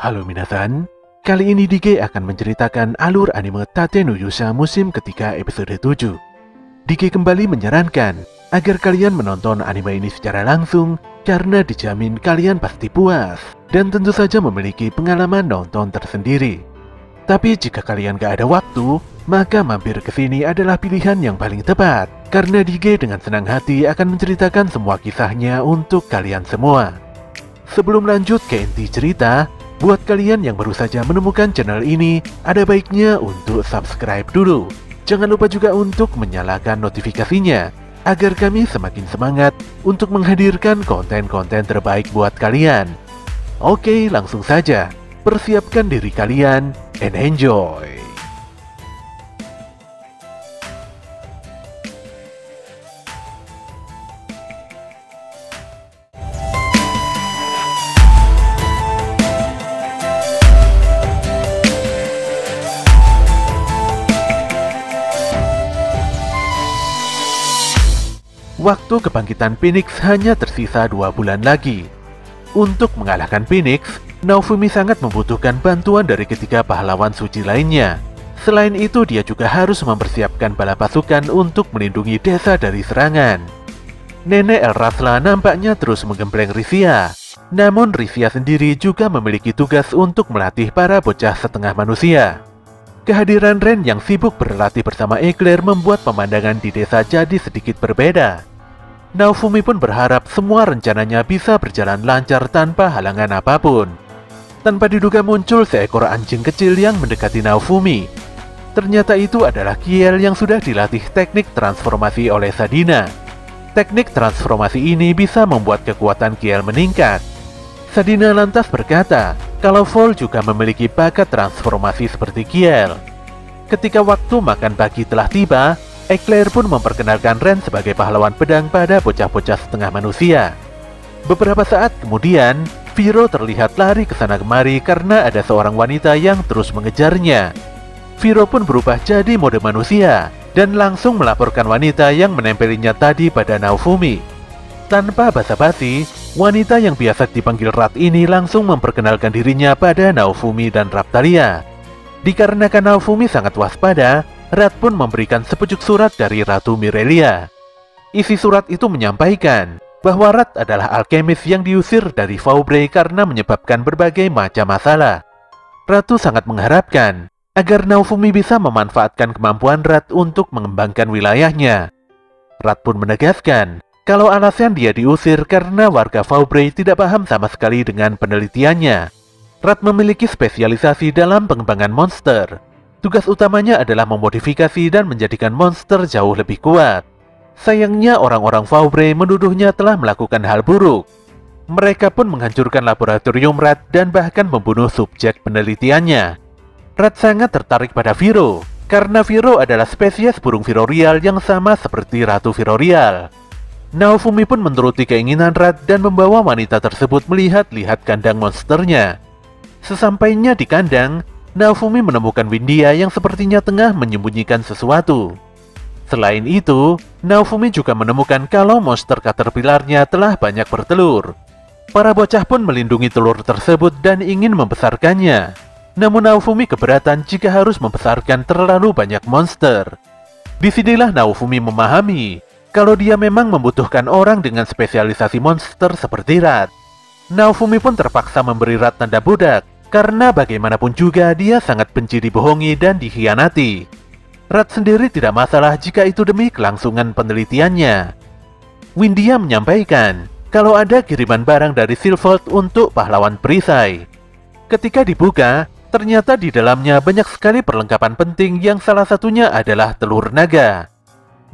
Halo minasan, kali ini Dige akan menceritakan alur anime Tate no Yusha musim ketiga episode 7. Dige kembali menyarankan agar kalian menonton anime ini secara langsung karena dijamin kalian pasti puas dan tentu saja memiliki pengalaman nonton tersendiri. Tapi jika kalian gak ada waktu, maka mampir ke sini adalah pilihan yang paling tepat karena Dige dengan senang hati akan menceritakan semua kisahnya untuk kalian semua. Sebelum lanjut ke inti cerita, buat kalian yang baru saja menemukan channel ini, ada baiknya untuk subscribe dulu. Jangan lupa juga untuk menyalakan notifikasinya, agar kami semakin semangat untuk menghadirkan konten-konten terbaik buat kalian. Oke, langsung saja. Persiapkan diri kalian and enjoy. Waktu kebangkitan Phoenix hanya tersisa dua bulan lagi. Untuk mengalahkan Phoenix, Naofumi sangat membutuhkan bantuan dari ketiga pahlawan suci lainnya. Selain itu, dia juga harus mempersiapkan bala pasukan untuk melindungi desa dari serangan. Nenek El Rasla nampaknya terus menggembleng Rivia. Namun Rivia sendiri juga memiliki tugas untuk melatih para bocah setengah manusia. Kehadiran Ren yang sibuk berlatih bersama Eclair membuat pemandangan di desa jadi sedikit berbeda. Naofumi pun berharap semua rencananya bisa berjalan lancar tanpa halangan apa pun. Tanpa diduga muncul seekor anjing kecil yang mendekati Naofumi. Ternyata itu adalah Kiel yang sudah dilatih teknik transformasi oleh Sadina. Teknik transformasi ini bisa membuat kekuatan Kiel meningkat. Sadina lantas berkata kalau Vol juga memiliki bakat transformasi seperti Kiel. Ketika waktu makan pagi telah tiba, Eclair pun memperkenalkan Ren sebagai pahlawan pedang pada bocah-bocah setengah manusia. Beberapa saat kemudian, Viro terlihat lari ke sana kemari karena ada seorang wanita yang terus mengejarnya. Viro pun berubah jadi mode manusia dan langsung melaporkan wanita yang menempelinya tadi pada Naofumi. Tanpa basa-basi, wanita yang biasa dipanggil Rat ini langsung memperkenalkan dirinya pada Naofumi dan Raptalia. Dikarenakan Naofumi sangat waspada, Rat pun memberikan sepucuk surat dari Ratu Mirelia. Isi surat itu menyampaikan bahwa Rat adalah alkemis yang diusir dari Faubre karena menyebabkan berbagai macam masalah. Ratu sangat mengharapkan agar Naofumi bisa memanfaatkan kemampuan Rat untuk mengembangkan wilayahnya. Rat pun menegaskan kalau alasan dia diusir karena warga Faubre tidak paham sama sekali dengan penelitiannya. Rat memiliki spesialisasi dalam pengembangan monster, Tugas utamanya adalah memodifikasi dan menjadikan monster jauh lebih kuat. Sayangnya orang-orang Faubre menuduhnya telah melakukan hal buruk. Mereka pun menghancurkan laboratorium Rat dan bahkan membunuh subjek penelitiannya. Rat sangat tertarik pada Viro, karena Viro adalah spesies burung Virorial yang sama seperti Ratu Virorial. Naofumi pun menuruti keinginan Rat dan membawa wanita tersebut melihat-lihat kandang monsternya. Sesampainya di kandang, Naofumi menemukan Windia yang sepertinya tengah menyembunyikan sesuatu. Selain itu, Naofumi juga menemukan kalau monster caterpillarnya telah banyak bertelur. Para bocah pun melindungi telur tersebut dan ingin membesarkannya. Namun Naofumi keberatan jika harus membesarkan terlalu banyak monster. Di sinilah Naofumi memahami kalau dia memang membutuhkan orang dengan spesialisasi monster seperti Rat. Naofumi pun terpaksa memberi Rat tanda budak karena bagaimanapun juga dia sangat benci dibohongi dan dikhianati. Rat sendiri tidak masalah jika itu demi kelangsungan penelitiannya. Windia menyampaikan kalau ada kiriman barang dari Silvold untuk pahlawan perisai. Ketika dibuka, ternyata di dalamnya banyak sekali perlengkapan penting yang salah satunya adalah telur naga.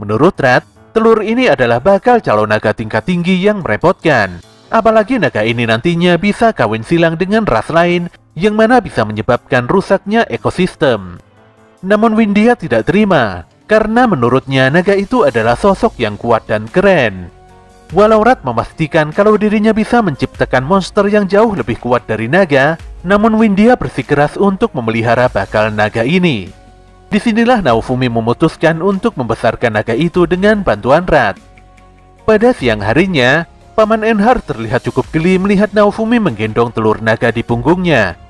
Menurut Rat, telur ini adalah bakal calon naga tingkat tinggi yang merepotkan. Apalagi naga ini nantinya bisa kawin silang dengan ras lain yang mana bisa menyebabkan rusaknya ekosistem. Namun Windia tidak terima, karena menurutnya naga itu adalah sosok yang kuat dan keren. Walau Rat memastikan kalau dirinya bisa menciptakan monster yang jauh lebih kuat dari naga, namun Windia bersikeras untuk memelihara bakal naga ini. Di sinilah Naofumi memutuskan untuk membesarkan naga itu dengan bantuan Rat. Pada siang harinya, Paman Enhar terlihat cukup geli melihat Naofumi menggendong telur naga di punggungnya.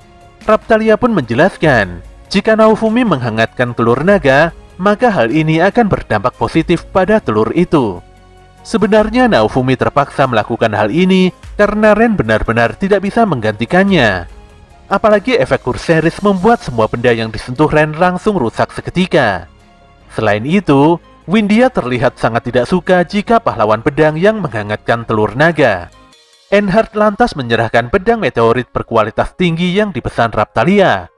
Raptalia pun menjelaskan, jika Naofumi menghangatkan telur naga, maka hal ini akan berdampak positif pada telur itu. Sebenarnya Naofumi terpaksa melakukan hal ini karena Ren benar-benar tidak bisa menggantikannya. Apalagi efek Kurseris membuat semua benda yang disentuh Ren langsung rusak seketika. Selain itu, Windia terlihat sangat tidak suka jika pahlawan pedang yang menghangatkan telur naga. Enhard lantas menyerahkan pedang meteorit berkualitas tinggi yang dipesan Raptalia.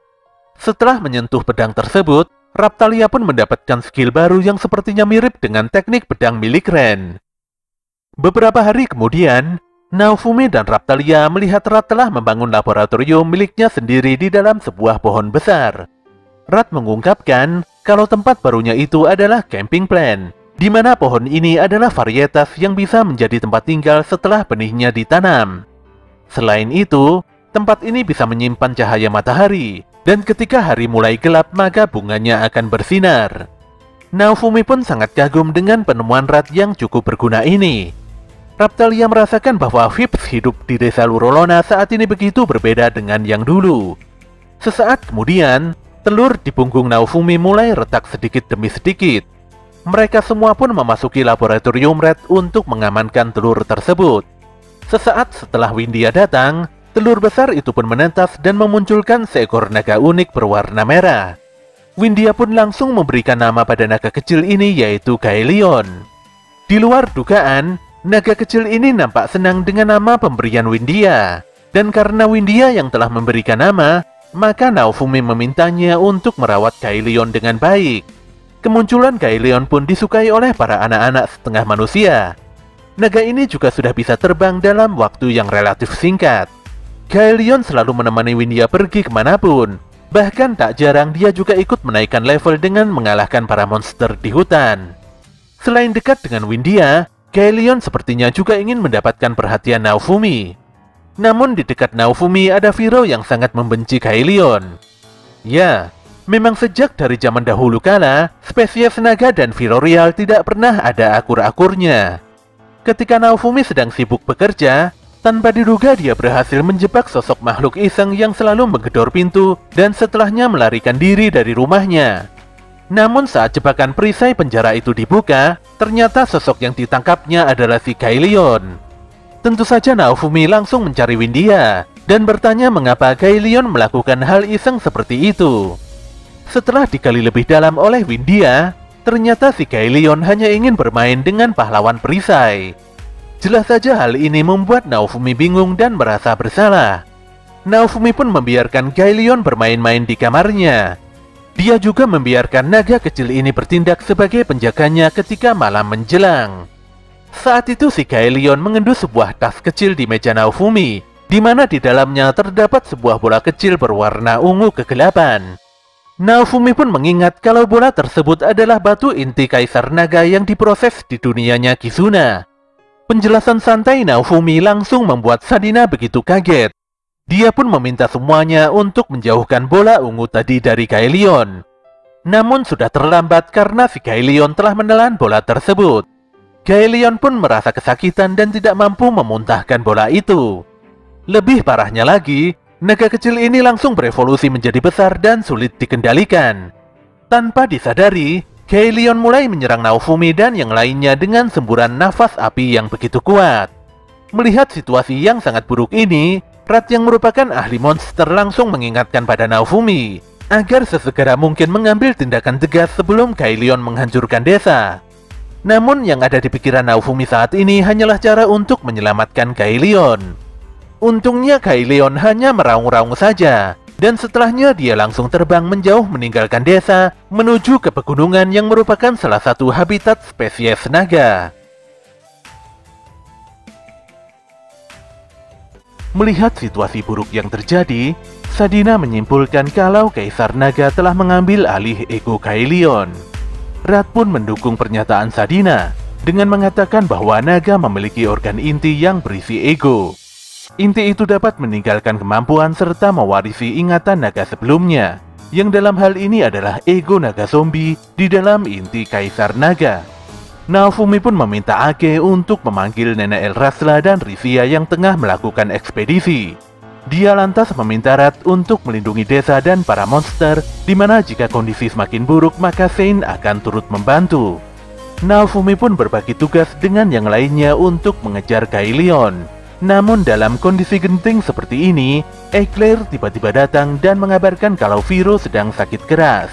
Setelah menyentuh pedang tersebut, Raptalia pun mendapatkan skill baru yang sepertinya mirip dengan teknik pedang milik Ren. Beberapa hari kemudian, Naofumi dan Raptalia melihat Rat telah membangun laboratorium miliknya sendiri di dalam sebuah pohon besar. Rat mengungkapkan kalau tempat barunya itu adalah camping plan, di mana pohon ini adalah varietas yang bisa menjadi tempat tinggal setelah benihnya ditanam. Selain itu, tempat ini bisa menyimpan cahaya matahari, dan ketika hari mulai gelap maka bunganya akan bersinar. Naofumi pun sangat kagum dengan penemuan Rat yang cukup berguna ini. Raptalia merasakan bahwa Vips hidup di desa Lurolona saat ini begitu berbeda dengan yang dulu. Sesaat kemudian, telur di punggung Naofumi mulai retak sedikit demi sedikit. Mereka semua pun memasuki laboratorium Red untuk mengamankan telur tersebut. Sesaat setelah Windia datang, telur besar itu pun menetas dan memunculkan seekor naga unik berwarna merah. Windia pun langsung memberikan nama pada naga kecil ini yaitu Gaelion. Di luar dugaan, Naga kecil ini nampak senang dengan nama pemberian Windia. Dan karena Windia yang telah memberikan nama, maka Naofumi memintanya untuk merawat Kailion dengan baik. Kemunculan Kailion pun disukai oleh para anak-anak setengah manusia. Naga ini juga sudah bisa terbang dalam waktu yang relatif singkat. Kailion selalu menemani Windia pergi ke mana pun. Bahkan tak jarang dia juga ikut menaikkan level dengan mengalahkan para monster di hutan. Selain dekat dengan Windia, Kaelion sepertinya juga ingin mendapatkan perhatian Naofumi. Namun di dekat Naofumi ada Viro yang sangat membenci Kaelion. Ya, memang sejak dari zaman dahulu kala, spesies naga dan Virorial tidak pernah ada akur-akurnya. Ketika Naofumi sedang sibuk bekerja, tanpa diduga dia berhasil menjebak sosok makhluk iseng yang selalu menggedor pintu dan setelahnya melarikan diri dari rumahnya. Namun saat jebakan perisai penjara itu dibuka, ternyata sosok yang ditangkapnya adalah si Kailion. Tentu saja Naofumi langsung mencari Windia dan bertanya mengapa Kailion melakukan hal iseng seperti itu. Setelah digali lebih dalam oleh Windia, ternyata si Kailion hanya ingin bermain dengan pahlawan perisai. Jelas saja hal ini membuat Naofumi bingung dan merasa bersalah. Naofumi pun membiarkan Kailion bermain-main di kamarnya dia juga membiarkan naga kecil ini bertindak sebagai penjaganya ketika malam menjelang. Saat itu si Kaelion mengendus sebuah tas kecil di meja Naofumi, di mana di dalamnya terdapat sebuah bola kecil berwarna ungu kegelapan. Naofumi pun mengingat kalau bola tersebut adalah batu inti Kaisar Naga yang diproses di dunianya Kizuna. Penjelasan santai Naofumi langsung membuat Sadina begitu kaget. Dia pun meminta semuanya untuk menjauhkan bola ungu tadi dari Kaelion. Namun sudah terlambat karena si Kaelion telah menelan bola tersebut. Kaelion pun merasa kesakitan dan tidak mampu memuntahkan bola itu. Lebih parahnya lagi, naga kecil ini langsung berevolusi menjadi besar dan sulit dikendalikan. Tanpa disadari, Kaelion mulai menyerang Naofumi dan yang lainnya dengan semburan nafas api yang begitu kuat. Melihat situasi yang sangat buruk ini, Rat yang merupakan ahli monster langsung mengingatkan pada Naofumi agar sesegera mungkin mengambil tindakan tegas sebelum Kailion menghancurkan desa. Namun yang ada di pikiran Naofumi saat ini hanyalah cara untuk menyelamatkan Kailion. Untungnya Kailion hanya meraung-raung saja, dan setelahnya dia langsung terbang menjauh meninggalkan desa menuju ke pegunungan yang merupakan salah satu habitat spesies naga. Melihat situasi buruk yang terjadi, Sadina menyimpulkan kalau Kaisar Naga telah mengambil alih ego Kaelion. Rat pun mendukung pernyataan Sadina dengan mengatakan bahwa naga memiliki organ inti yang berisi ego. Inti itu dapat meninggalkan kemampuan serta mewarisi ingatan naga sebelumnya, yang dalam hal ini adalah ego naga zombie di dalam inti Kaisar Naga. Naofumi pun meminta Ake untuk memanggil Nenek Elrasla dan Rivia yang tengah melakukan ekspedisi. dia lantas meminta Red untuk melindungi desa dan para monster, di mana jika kondisi semakin buruk maka Saint akan turut membantu. Naofumi pun berbagi tugas dengan yang lainnya untuk mengejar Gaelion. Namun dalam kondisi genting seperti ini, Eclair tiba-tiba datang dan mengabarkan kalau Viro sedang sakit keras.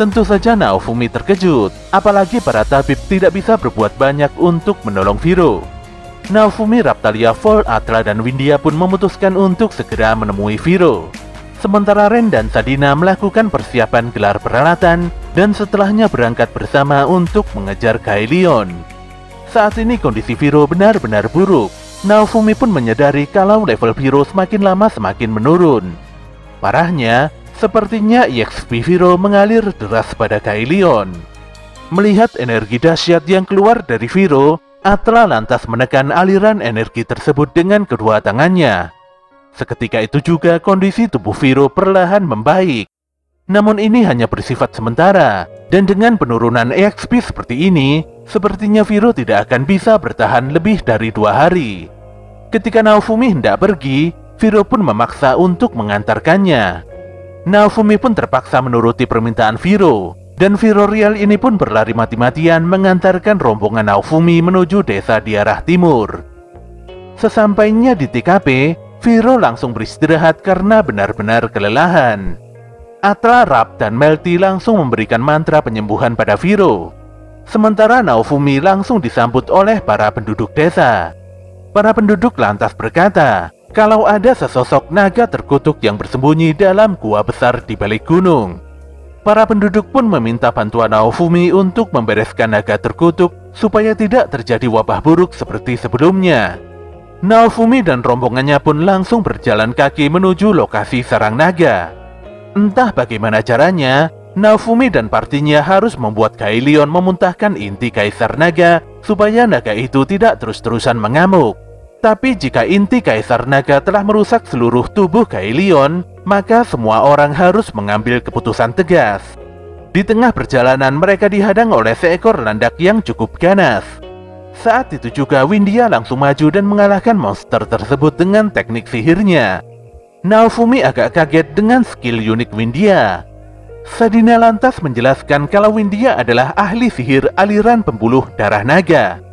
Tentu saja Naofumi terkejut, apalagi para tabib tidak bisa berbuat banyak untuk menolong Viro. Naofumi, Raptalia, Vol, Atla, dan Windia pun memutuskan untuk segera menemui Viro. Sementara Ren dan Sadina melakukan persiapan gelar peralatan dan setelahnya berangkat bersama untuk mengejar Gaelion. Saat ini kondisi Viro benar-benar buruk. Naofumi pun menyadari kalau level Viro semakin lama semakin menurun. Parahnya, sepertinya EXP Viro mengalir deras pada Gaelion. Melihat energi dahsyat yang keluar dari Viro, Atla lantas menekan aliran energi tersebut dengan kedua tangannya. Seketika itu juga kondisi tubuh Viro perlahan membaik. Namun ini hanya bersifat sementara, dan dengan penurunan EXP seperti ini, sepertinya Viro tidak akan bisa bertahan lebih dari dua hari. Ketika Naofumi hendak pergi, Viro pun memaksa untuk mengantarkannya. Naofumi pun terpaksa menuruti permintaan Viro, dan Viro Real ini pun berlari mati-matian mengantarkan rombongan Naofumi menuju desa di arah timur. Sesampainya di TKP, Viro langsung beristirahat karena benar-benar kelelahan. Atra, Rap, dan Melty langsung memberikan mantra penyembuhan pada Viro. Sementara Naofumi langsung disambut oleh para penduduk desa. Para penduduk lantas berkata, kalau ada sesosok naga terkutuk yang bersembunyi dalam gua besar di balik gunung. Para penduduk pun meminta bantuan Naofumi untuk membereskan naga terkutuk supaya tidak terjadi wabah buruk seperti sebelumnya. Naofumi dan rombongannya pun langsung berjalan kaki menuju lokasi sarang naga. Entah bagaimana caranya, Naofumi dan partinya harus membuat Gaelion memuntahkan inti Kaisar Naga supaya naga itu tidak terus-terusan mengamuk. Tapi jika inti Kaisar Naga telah merusak seluruh tubuh Gaelion, maka semua orang harus mengambil keputusan tegas. Di tengah perjalanan mereka dihadang oleh seekor landak yang cukup ganas. Saat itu juga Windia langsung maju dan mengalahkan monster tersebut dengan teknik sihirnya. Naofumi agak kaget dengan skill unik Windia. Sadina lantas menjelaskan kalau Windia adalah ahli sihir aliran pembuluh darah naga.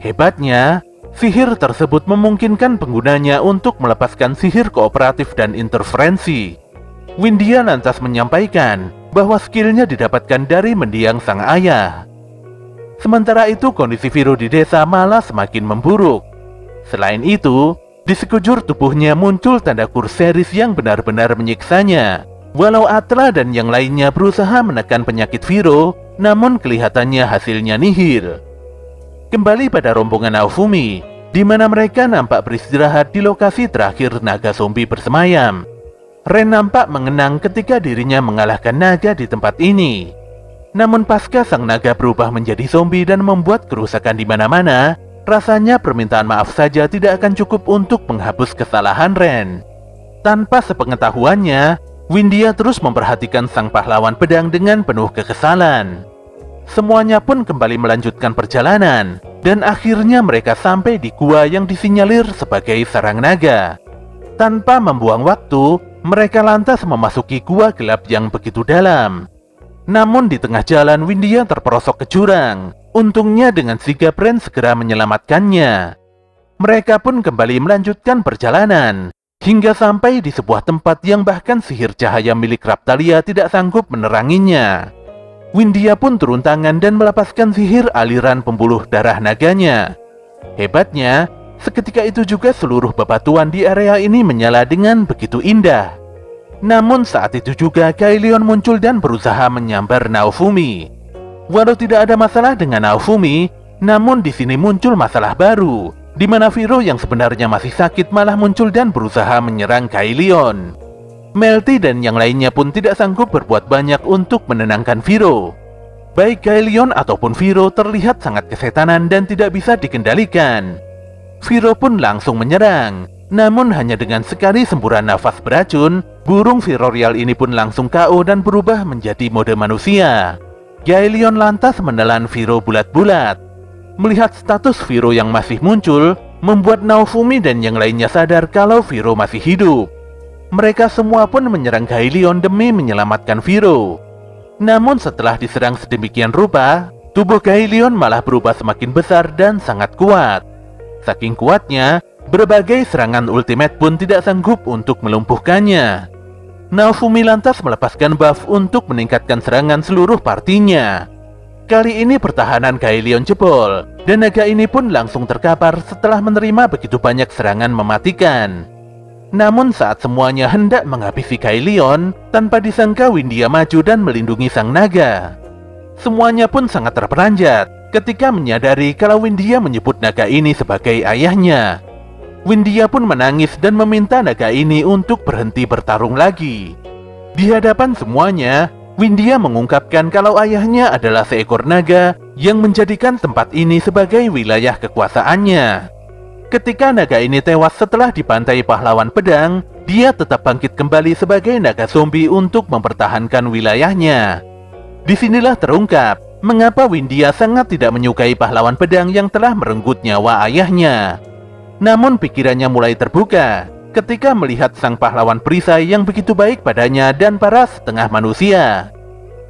Hebatnya, sihir tersebut memungkinkan penggunanya untuk melepaskan sihir kooperatif dan interferensi. Windia lantas menyampaikan bahwa skillnya didapatkan dari mendiang sang ayah. Sementara itu kondisi Viro di desa malah semakin memburuk. Selain itu, di sekujur tubuhnya muncul tanda kurseris yang benar-benar menyiksanya. Walau Atla dan yang lainnya berusaha menekan penyakit Viro, namun kelihatannya hasilnya nihil. Kembali pada rombongan Naofumi, di mana mereka nampak beristirahat di lokasi terakhir naga zombie bersemayam. Ren nampak mengenang ketika dirinya mengalahkan naga di tempat ini. Namun pasca sang naga berubah menjadi zombie dan membuat kerusakan di mana-mana, rasanya permintaan maaf saja tidak akan cukup untuk menghapus kesalahan Ren. Tanpa sepengetahuannya, Windia terus memperhatikan sang pahlawan pedang dengan penuh kekesalan. Semuanya pun kembali melanjutkan perjalanan, dan akhirnya mereka sampai di gua yang disinyalir sebagai sarang naga. Tanpa membuang waktu, mereka lantas memasuki gua gelap yang begitu dalam. Namun di tengah jalan Windia terperosok ke jurang. Untungnya dengan sigap Ren segera menyelamatkannya. Mereka pun kembali melanjutkan perjalanan. Hingga sampai di sebuah tempat yang bahkan sihir cahaya milik Raptalia tidak sanggup meneranginya. Windia pun turun tangan dan melepaskan sihir aliran pembuluh darah naganya. Hebatnya, seketika itu juga seluruh bebatuan di area ini menyala dengan begitu indah. Namun saat itu juga Kailion muncul dan berusaha menyambar Naofumi. Walau tidak ada masalah dengan Naofumi, namun di sini muncul masalah baru, di mana Viro yang sebenarnya masih sakit malah muncul dan berusaha menyerang Kailion. Melty dan yang lainnya pun tidak sanggup berbuat banyak untuk menenangkan Viro. Baik Kailion ataupun Viro terlihat sangat kesetanan dan tidak bisa dikendalikan. Viro pun langsung menyerang, namun hanya dengan sekali semburan nafas beracun, burung Virorial ini pun langsung KO dan berubah menjadi mode manusia. Gaelion lantas menelan Viro bulat-bulat. Melihat status Viro yang masih muncul, membuat Naofumi dan yang lainnya sadar kalau Viro masih hidup. Mereka semua pun menyerang Gaelion demi menyelamatkan Viro. Namun setelah diserang sedemikian rupa, tubuh Gaelion malah berubah semakin besar dan sangat kuat. Saking kuatnya, berbagai serangan ultimate pun tidak sanggup untuk melumpuhkannya. Naofumi lantas melepaskan buff untuk meningkatkan serangan seluruh partinya. Kali ini pertahanan Gaelion jebol, dan naga ini pun langsung terkapar setelah menerima begitu banyak serangan mematikan. Namun saat semuanya hendak menghabisi Gaelion, tanpa disangka Windia maju dan melindungi sang naga. Semuanya pun sangat terperanjat ketika menyadari kalau Windia menyebut naga ini sebagai ayahnya. Windia pun menangis dan meminta naga ini untuk berhenti bertarung lagi. Di hadapan semuanya, Windia mengungkapkan kalau ayahnya adalah seekor naga yang menjadikan tempat ini sebagai wilayah kekuasaannya. Ketika naga ini tewas setelah dibantai pahlawan pedang, dia tetap bangkit kembali sebagai naga zombie untuk mempertahankan wilayahnya. Di sinilah terungkap mengapa Windia sangat tidak menyukai pahlawan pedang yang telah merenggut nyawa ayahnya. Namun pikirannya mulai terbuka ketika melihat sang pahlawan perisai yang begitu baik padanya dan para setengah manusia.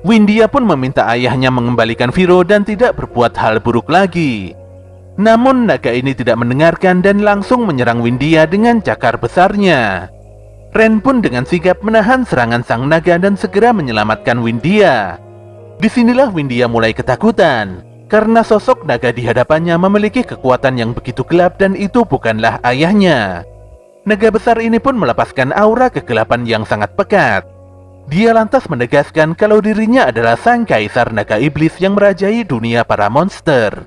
Windia pun meminta ayahnya mengembalikan Viro dan tidak berbuat hal buruk lagi. Namun naga ini tidak mendengarkan dan langsung menyerang Windia dengan cakar besarnya. Ren pun dengan sigap menahan serangan sang naga dan segera menyelamatkan Windia. Di sinilah Windia mulai ketakutan, karena sosok naga di hadapannya memiliki kekuatan yang begitu gelap dan itu bukanlah ayahnya. Naga besar ini pun melepaskan aura kegelapan yang sangat pekat. Dia lantas menegaskan kalau dirinya adalah sang kaisar naga iblis yang merajai dunia para monster.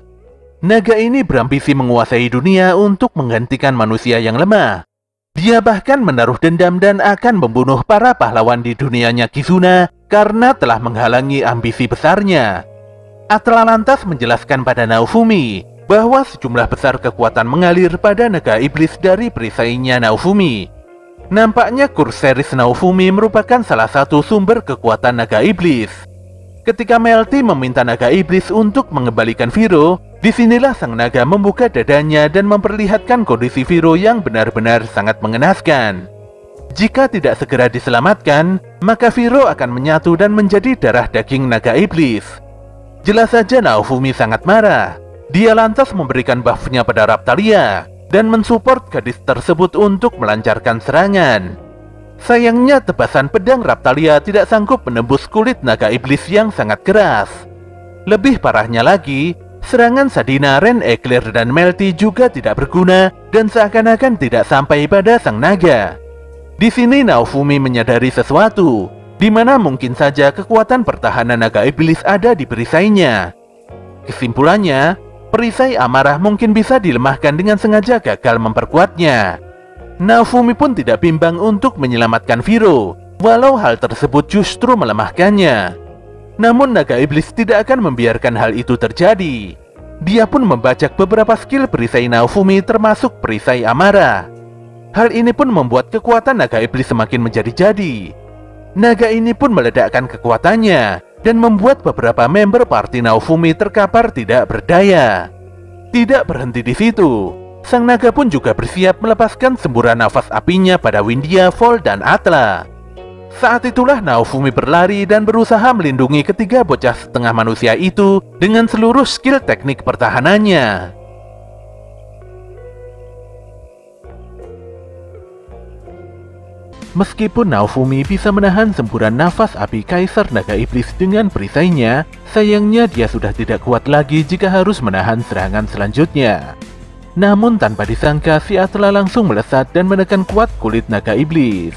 Naga ini berambisi menguasai dunia untuk menggantikan manusia yang lemah. Dia bahkan menaruh dendam dan akan membunuh para pahlawan di dunianya Kizuna karena telah menghalangi ambisi besarnya. Atla lantas menjelaskan pada Naofumi bahwa sejumlah besar kekuatan mengalir pada naga iblis dari perisainya Naofumi. Nampaknya Kurseris Naofumi merupakan salah satu sumber kekuatan naga iblis. Ketika Melty meminta naga iblis untuk mengembalikan Viro, di sinilah sang naga membuka dadanya dan memperlihatkan kondisi Viro yang benar-benar sangat mengenaskan. Jika tidak segera diselamatkan, maka Viro akan menyatu dan menjadi darah daging naga iblis. Jelas saja Naofumi sangat marah. Dia lantas memberikan buffnya pada Raptalia dan mensupport gadis tersebut untuk melancarkan serangan. Sayangnya tebasan pedang Raptalia tidak sanggup menembus kulit naga iblis yang sangat keras. Lebih parahnya lagi, serangan Sadina, Ren, Eclair, dan Melty juga tidak berguna dan seakan-akan tidak sampai pada sang naga. Di sini Naofumi menyadari sesuatu, di mana mungkin saja kekuatan pertahanan naga iblis ada di perisainya. Kesimpulannya, perisai amarah mungkin bisa dilemahkan dengan sengaja gagal memperkuatnya. Naofumi pun tidak bimbang untuk menyelamatkan Viro, walau hal tersebut justru melemahkannya. Namun naga iblis tidak akan membiarkan hal itu terjadi. Dia pun membajak beberapa skill perisai Naofumi termasuk perisai amarah. Hal ini pun membuat kekuatan naga iblis semakin menjadi-jadi. Naga ini pun meledakkan kekuatannya dan membuat beberapa member party Naofumi terkapar tidak berdaya. Tidak berhenti di situ, sang naga pun juga bersiap melepaskan semburan nafas apinya pada Windia, Vol, dan Atla. Saat itulah Naofumi berlari dan berusaha melindungi ketiga bocah setengah manusia itu dengan seluruh skill teknik pertahanannya. Meskipun Naofumi bisa menahan semburan nafas api Kaisar Naga Iblis dengan perisainya, sayangnya dia sudah tidak kuat lagi jika harus menahan serangan selanjutnya. Namun tanpa disangka si Atla langsung melesat dan menekan kuat kulit Naga Iblis.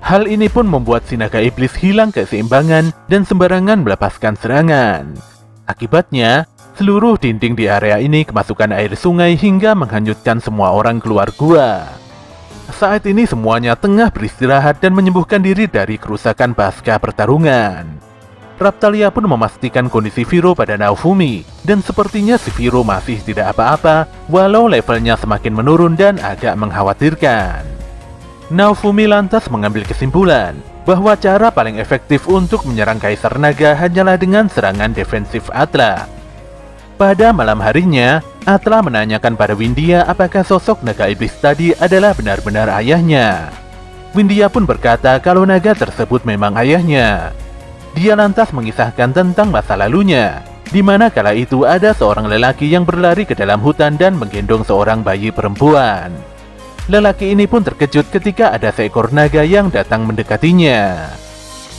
Hal ini pun membuat si Naga Iblis hilang keseimbangan dan sembarangan melepaskan serangan. Akibatnya, seluruh dinding di area ini kemasukan air sungai hingga menghanyutkan semua orang keluar gua. Saat ini semuanya tengah beristirahat dan menyembuhkan diri dari kerusakan pasca pertarungan. Raptalia pun memastikan kondisi Viro pada Naofumi, dan sepertinya si Viro masih tidak apa-apa, walau levelnya semakin menurun dan agak mengkhawatirkan. Naofumi lantas mengambil kesimpulan bahwa cara paling efektif untuk menyerang Kaisar Naga hanyalah dengan serangan defensif Atla. Pada malam harinya, Atla menanyakan pada Windia apakah sosok naga iblis tadi adalah benar-benar ayahnya. Windia pun berkata kalau naga tersebut memang ayahnya. Dia lantas mengisahkan tentang masa lalunya, di mana kala itu ada seorang lelaki yang berlari ke dalam hutan dan menggendong seorang bayi perempuan. Lelaki ini pun terkejut ketika ada seekor naga yang datang mendekatinya.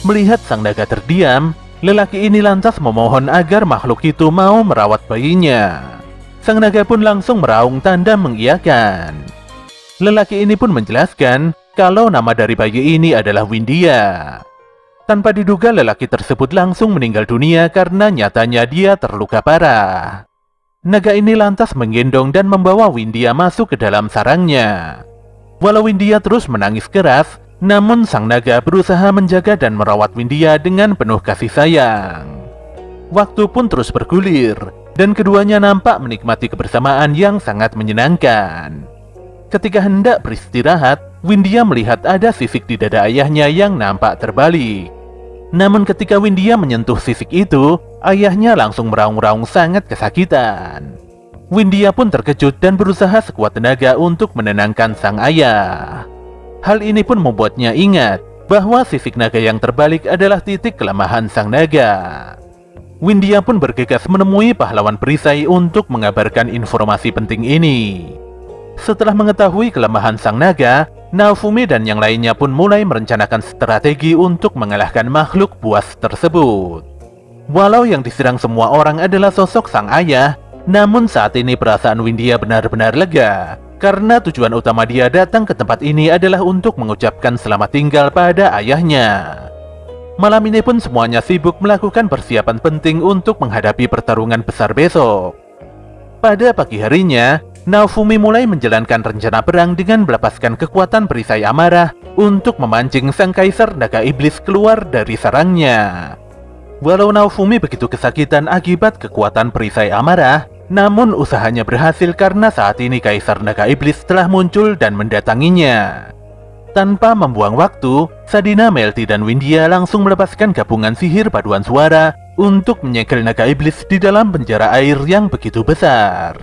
Melihat sang naga terdiam, lelaki ini lantas memohon agar makhluk itu mau merawat bayinya. Sang naga pun langsung meraung tanda mengiyakan. Lelaki ini pun menjelaskan kalau nama dari bayi ini adalah Windia. Tanpa diduga lelaki tersebut langsung meninggal dunia karena nyatanya dia terluka parah. Naga ini lantas menggendong dan membawa Windia masuk ke dalam sarangnya. Walau Windia terus menangis keras, namun sang naga berusaha menjaga dan merawat Windia dengan penuh kasih sayang. Waktu pun terus bergulir, dan keduanya nampak menikmati kebersamaan yang sangat menyenangkan. Ketika hendak beristirahat, Windia melihat ada sisik di dada ayahnya yang nampak terbalik. Namun ketika Windia menyentuh sisik itu, ayahnya langsung meraung-raung sangat kesakitan. Windia pun terkejut dan berusaha sekuat tenaga untuk menenangkan sang ayah. Hal ini pun membuatnya ingat bahwa sisik naga yang terbalik adalah titik kelemahan sang naga. Windia pun bergegas menemui pahlawan perisai untuk mengabarkan informasi penting ini. Setelah mengetahui kelemahan sang naga, Naofumi dan yang lainnya pun mulai merencanakan strategi untuk mengalahkan makhluk buas tersebut. Walau yang diserang semua orang adalah sosok sang ayah, namun saat ini perasaan Windia benar-benar lega karena tujuan utama dia datang ke tempat ini adalah untuk mengucapkan selamat tinggal pada ayahnya. Malam ini pun semuanya sibuk melakukan persiapan penting untuk menghadapi pertarungan besar besok. Pada pagi harinya, Naofumi mulai menjalankan rencana perang dengan melepaskan kekuatan perisai amarah untuk memancing sang kaisar naga iblis keluar dari sarangnya. Walau Naofumi begitu kesakitan akibat kekuatan perisai amarah, namun usahanya berhasil karena saat ini kaisar naga iblis telah muncul dan mendatanginya. Tanpa membuang waktu, Sadina, Melty, dan Windia langsung melepaskan gabungan sihir paduan suara untuk menyegel naga iblis di dalam penjara air yang begitu besar.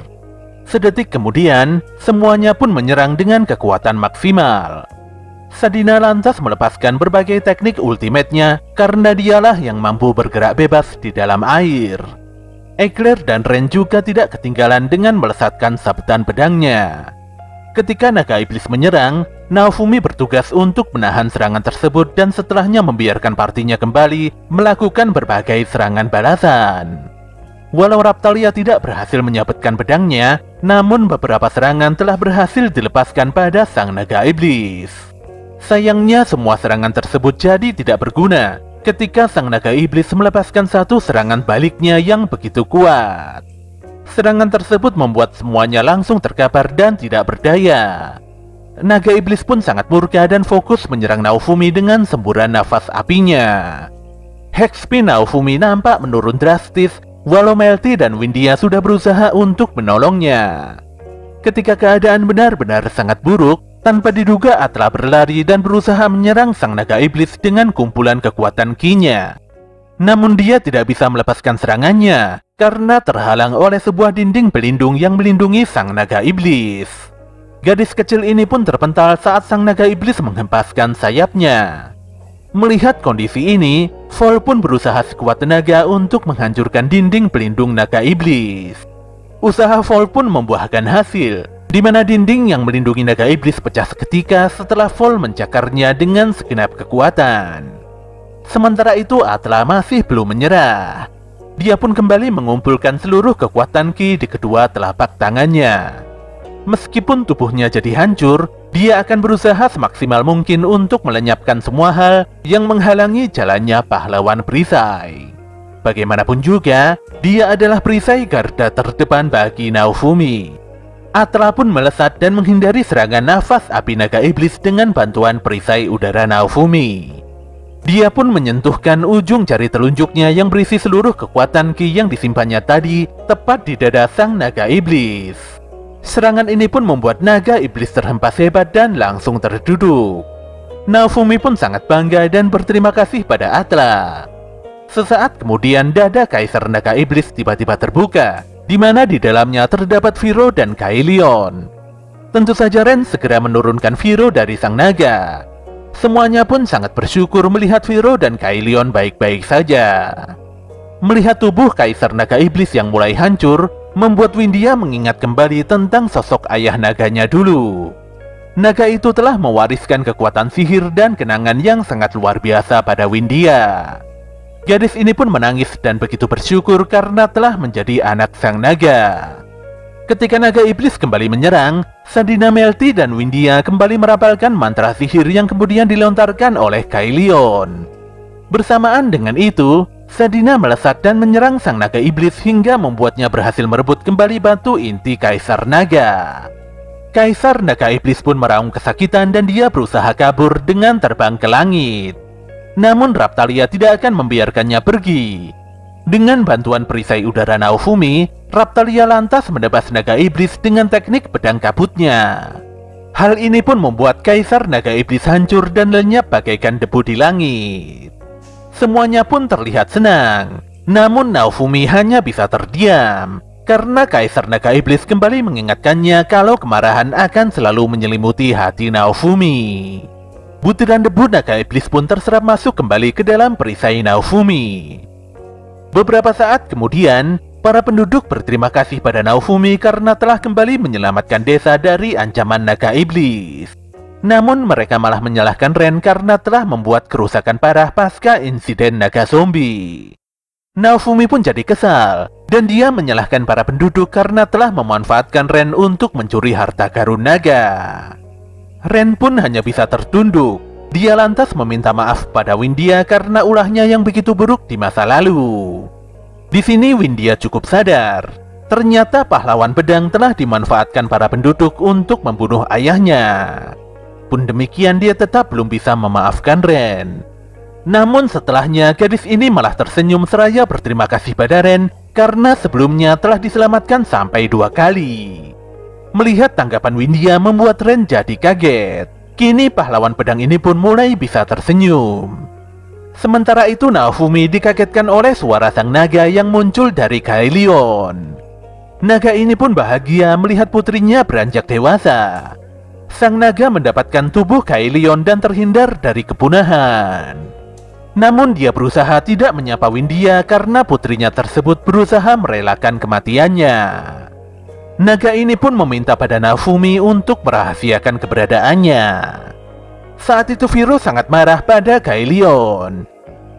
Sedetik kemudian, semuanya pun menyerang dengan kekuatan maksimal. Sadina lantas melepaskan berbagai teknik ultimate-nya karena dialah yang mampu bergerak bebas di dalam air. Eclair dan Ren juga tidak ketinggalan dengan melesatkan sabetan pedangnya. Ketika naga iblis menyerang, Naofumi bertugas untuk menahan serangan tersebut dan setelahnya membiarkan partinya kembali melakukan berbagai serangan balasan. Walau Raptalia tidak berhasil menyabetkan pedangnya, namun beberapa serangan telah berhasil dilepaskan pada sang naga iblis. Sayangnya semua serangan tersebut jadi tidak berguna ketika sang naga iblis melepaskan satu serangan baliknya yang begitu kuat. Serangan tersebut membuat semuanya langsung terkapar dan tidak berdaya. Naga iblis pun sangat murka dan fokus menyerang Naofumi dengan semburan nafas apinya. Hexpin Naofumi nampak menurun drastis Walau Melty dan Windia sudah berusaha untuk menolongnya. Ketika keadaan benar-benar sangat buruk, tanpa diduga Atla berlari dan berusaha menyerang sang naga iblis dengan kumpulan kekuatan kinya. Namun dia tidak bisa melepaskan serangannya karena terhalang oleh sebuah dinding pelindung yang melindungi sang naga iblis. Gadis kecil ini pun terpental saat sang naga iblis menghempaskan sayapnya. Melihat kondisi ini, Vol pun berusaha sekuat tenaga untuk menghancurkan dinding pelindung naga iblis. Usaha Vol pun membuahkan hasil, di mana dinding yang melindungi naga iblis pecah seketika setelah Vol mencakarnya dengan segenap kekuatan. Sementara itu Atla masih belum menyerah. Dia pun kembali mengumpulkan seluruh kekuatan Ki di kedua telapak tangannya. Meskipun tubuhnya jadi hancur, dia akan berusaha semaksimal mungkin untuk melenyapkan semua hal yang menghalangi jalannya pahlawan perisai. Bagaimanapun juga, dia adalah perisai garda terdepan bagi Naofumi. Atra pun melesat dan menghindari serangan nafas api naga iblis dengan bantuan perisai udara Naofumi. Dia pun menyentuhkan ujung jari telunjuknya yang berisi seluruh kekuatan ki yang disimpannya tadi tepat di dada sang naga iblis. Serangan ini pun membuat naga iblis terhempas hebat dan langsung terduduk. Naofumi pun sangat bangga dan berterima kasih pada Atla. Sesaat kemudian dada Kaisar Naga Iblis tiba-tiba terbuka, di mana di dalamnya terdapat Viro dan Kailion. Tentu saja Ren segera menurunkan Viro dari sang naga. Semuanya pun sangat bersyukur melihat Viro dan Kailion baik-baik saja. Melihat tubuh Kaisar Naga Iblis yang mulai hancur, membuat Windia mengingat kembali tentang sosok ayah naganya dulu. Naga itu telah mewariskan kekuatan sihir dan kenangan yang sangat luar biasa pada Windia. Gadis ini pun menangis dan begitu bersyukur karena telah menjadi anak sang naga. Ketika naga iblis kembali menyerang, Sandina Melty dan Windia kembali merapalkan mantra sihir yang kemudian dilontarkan oleh Kailion. Bersamaan dengan itu, Sadina melesat dan menyerang sang naga iblis hingga membuatnya berhasil merebut kembali batu inti Kaisar Naga. Kaisar Naga Iblis pun meraung kesakitan dan dia berusaha kabur dengan terbang ke langit. Namun Raptalia tidak akan membiarkannya pergi. Dengan bantuan perisai udara Naofumi, Raptalia lantas menebas Naga Iblis dengan teknik pedang kabutnya. Hal ini pun membuat Kaisar Naga Iblis hancur dan lenyap bagaikan debu di langit. Semuanya pun terlihat senang. Namun Naofumi hanya bisa terdiam karena Kaisar Naga Iblis kembali mengingatkannya kalau kemarahan akan selalu menyelimuti hati Naofumi. Butiran debu Naga Iblis pun terserap masuk kembali ke dalam perisai Naofumi. Beberapa saat kemudian, para penduduk berterima kasih pada Naofumi karena telah kembali menyelamatkan desa dari ancaman Naga Iblis. Namun mereka malah menyalahkan Ren karena telah membuat kerusakan parah pasca insiden naga zombie. Naofumi pun jadi kesal, dan dia menyalahkan para penduduk karena telah memanfaatkan Ren untuk mencuri harta karun naga. Ren pun hanya bisa tertunduk. Dia lantas meminta maaf pada Windia karena ulahnya yang begitu buruk di masa lalu. Di sini Windia cukup sadar. Ternyata pahlawan pedang telah dimanfaatkan para penduduk untuk membunuh ayahnya. Pun demikian dia tetap belum bisa memaafkan Ren. Namun setelahnya gadis ini malah tersenyum seraya berterima kasih pada Ren karena sebelumnya telah diselamatkan sampai dua kali. Melihat tanggapan Windia membuat Ren jadi kaget. Kini pahlawan pedang ini pun mulai bisa tersenyum. Sementara itu Naofumi dikagetkan oleh suara sang naga yang muncul dari Kailion. Naga ini pun bahagia melihat putrinya beranjak dewasa. Sang naga mendapatkan tubuh Kailion dan terhindar dari kepunahan. Namun dia berusaha tidak menyapa Windia karena putrinya tersebut berusaha merelakan kematiannya. Naga ini pun meminta pada Nafumi untuk merahasiakan keberadaannya. Saat itu Viro sangat marah pada Kaelion.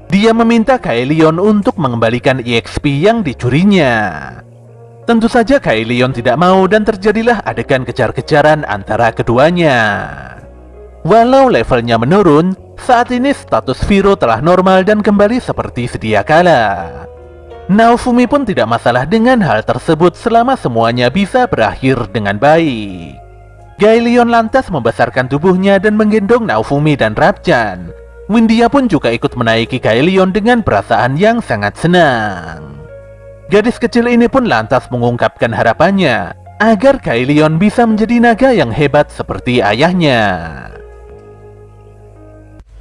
Dia meminta Kaelion untuk mengembalikan EXP yang dicurinya. Tentu saja Kaelion tidak mau dan terjadilah adegan kejar-kejaran antara keduanya. Walau levelnya menurun, saat ini status Viro telah normal dan kembali seperti sedia kala. Naofumi pun tidak masalah dengan hal tersebut selama semuanya bisa berakhir dengan baik. Gaelion lantas membesarkan tubuhnya dan menggendong Naofumi dan Rapjan. Windia pun juga ikut menaiki Gaelion dengan perasaan yang sangat senang. Gadis kecil ini pun lantas mengungkapkan harapannya agar Gaelion bisa menjadi naga yang hebat seperti ayahnya.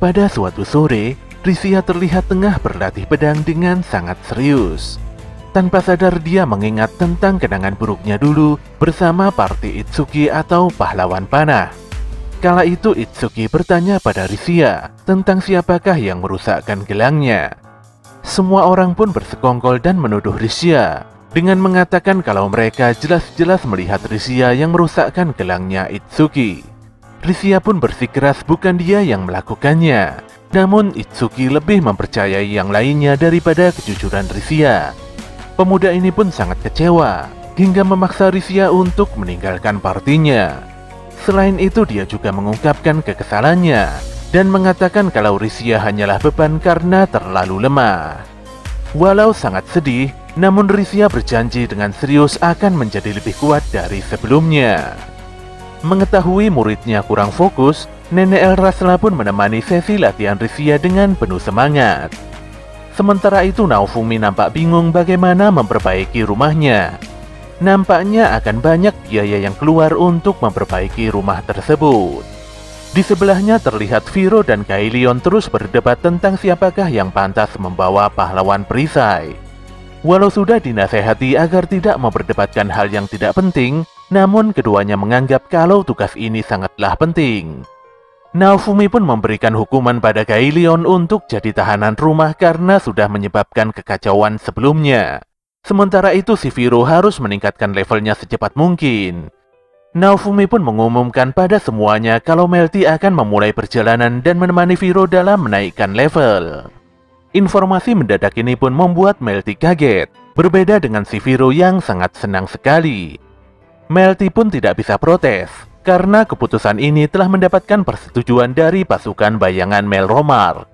Pada suatu sore, Risia terlihat tengah berlatih pedang dengan sangat serius. Tanpa sadar dia mengingat tentang kenangan buruknya dulu bersama party Itsuki atau pahlawan panah. Kala itu Itsuki bertanya pada Risia tentang siapakah yang merusakkan gelangnya. Semua orang pun bersekongkol dan menuduh Risia dengan mengatakan kalau mereka jelas-jelas melihat Risia yang merusakkan gelangnya Itsuki. Risia pun bersikeras bukan dia yang melakukannya. Namun Itsuki lebih mempercayai yang lainnya daripada kejujuran Risia. Pemuda ini pun sangat kecewa hingga memaksa Risia untuk meninggalkan partinya. Selain itu dia juga mengungkapkan kekesalannya dan mengatakan kalau Risia hanyalah beban karena terlalu lemah. Walau sangat sedih, namun Risia berjanji dengan serius akan menjadi lebih kuat dari sebelumnya. Mengetahui muridnya kurang fokus, Nenek Elrasla pun menemani sesi latihan Risia dengan penuh semangat. Sementara itu Naofumi nampak bingung bagaimana memperbaiki rumahnya. Nampaknya akan banyak biaya yang keluar untuk memperbaiki rumah tersebut. Di sebelahnya terlihat Viro dan Kailion terus berdebat tentang siapakah yang pantas membawa pahlawan perisai. Walau sudah dinasehati agar tidak memperdebatkan hal yang tidak penting, namun keduanya menganggap kalau tugas ini sangatlah penting. Naofumi pun memberikan hukuman pada Gailion untuk jadi tahanan rumah karena sudah menyebabkan kekacauan sebelumnya. Sementara itu si Viro harus meningkatkan levelnya secepat mungkin. Naofumi pun mengumumkan pada semuanya kalau Melty akan memulai perjalanan dan menemani Viro dalam menaikkan level. Informasi mendadak ini pun membuat Melty kaget, berbeda dengan si Viro yang sangat senang sekali. Melty pun tidak bisa protes, karena keputusan ini telah mendapatkan persetujuan dari pasukan bayangan Mel Romar.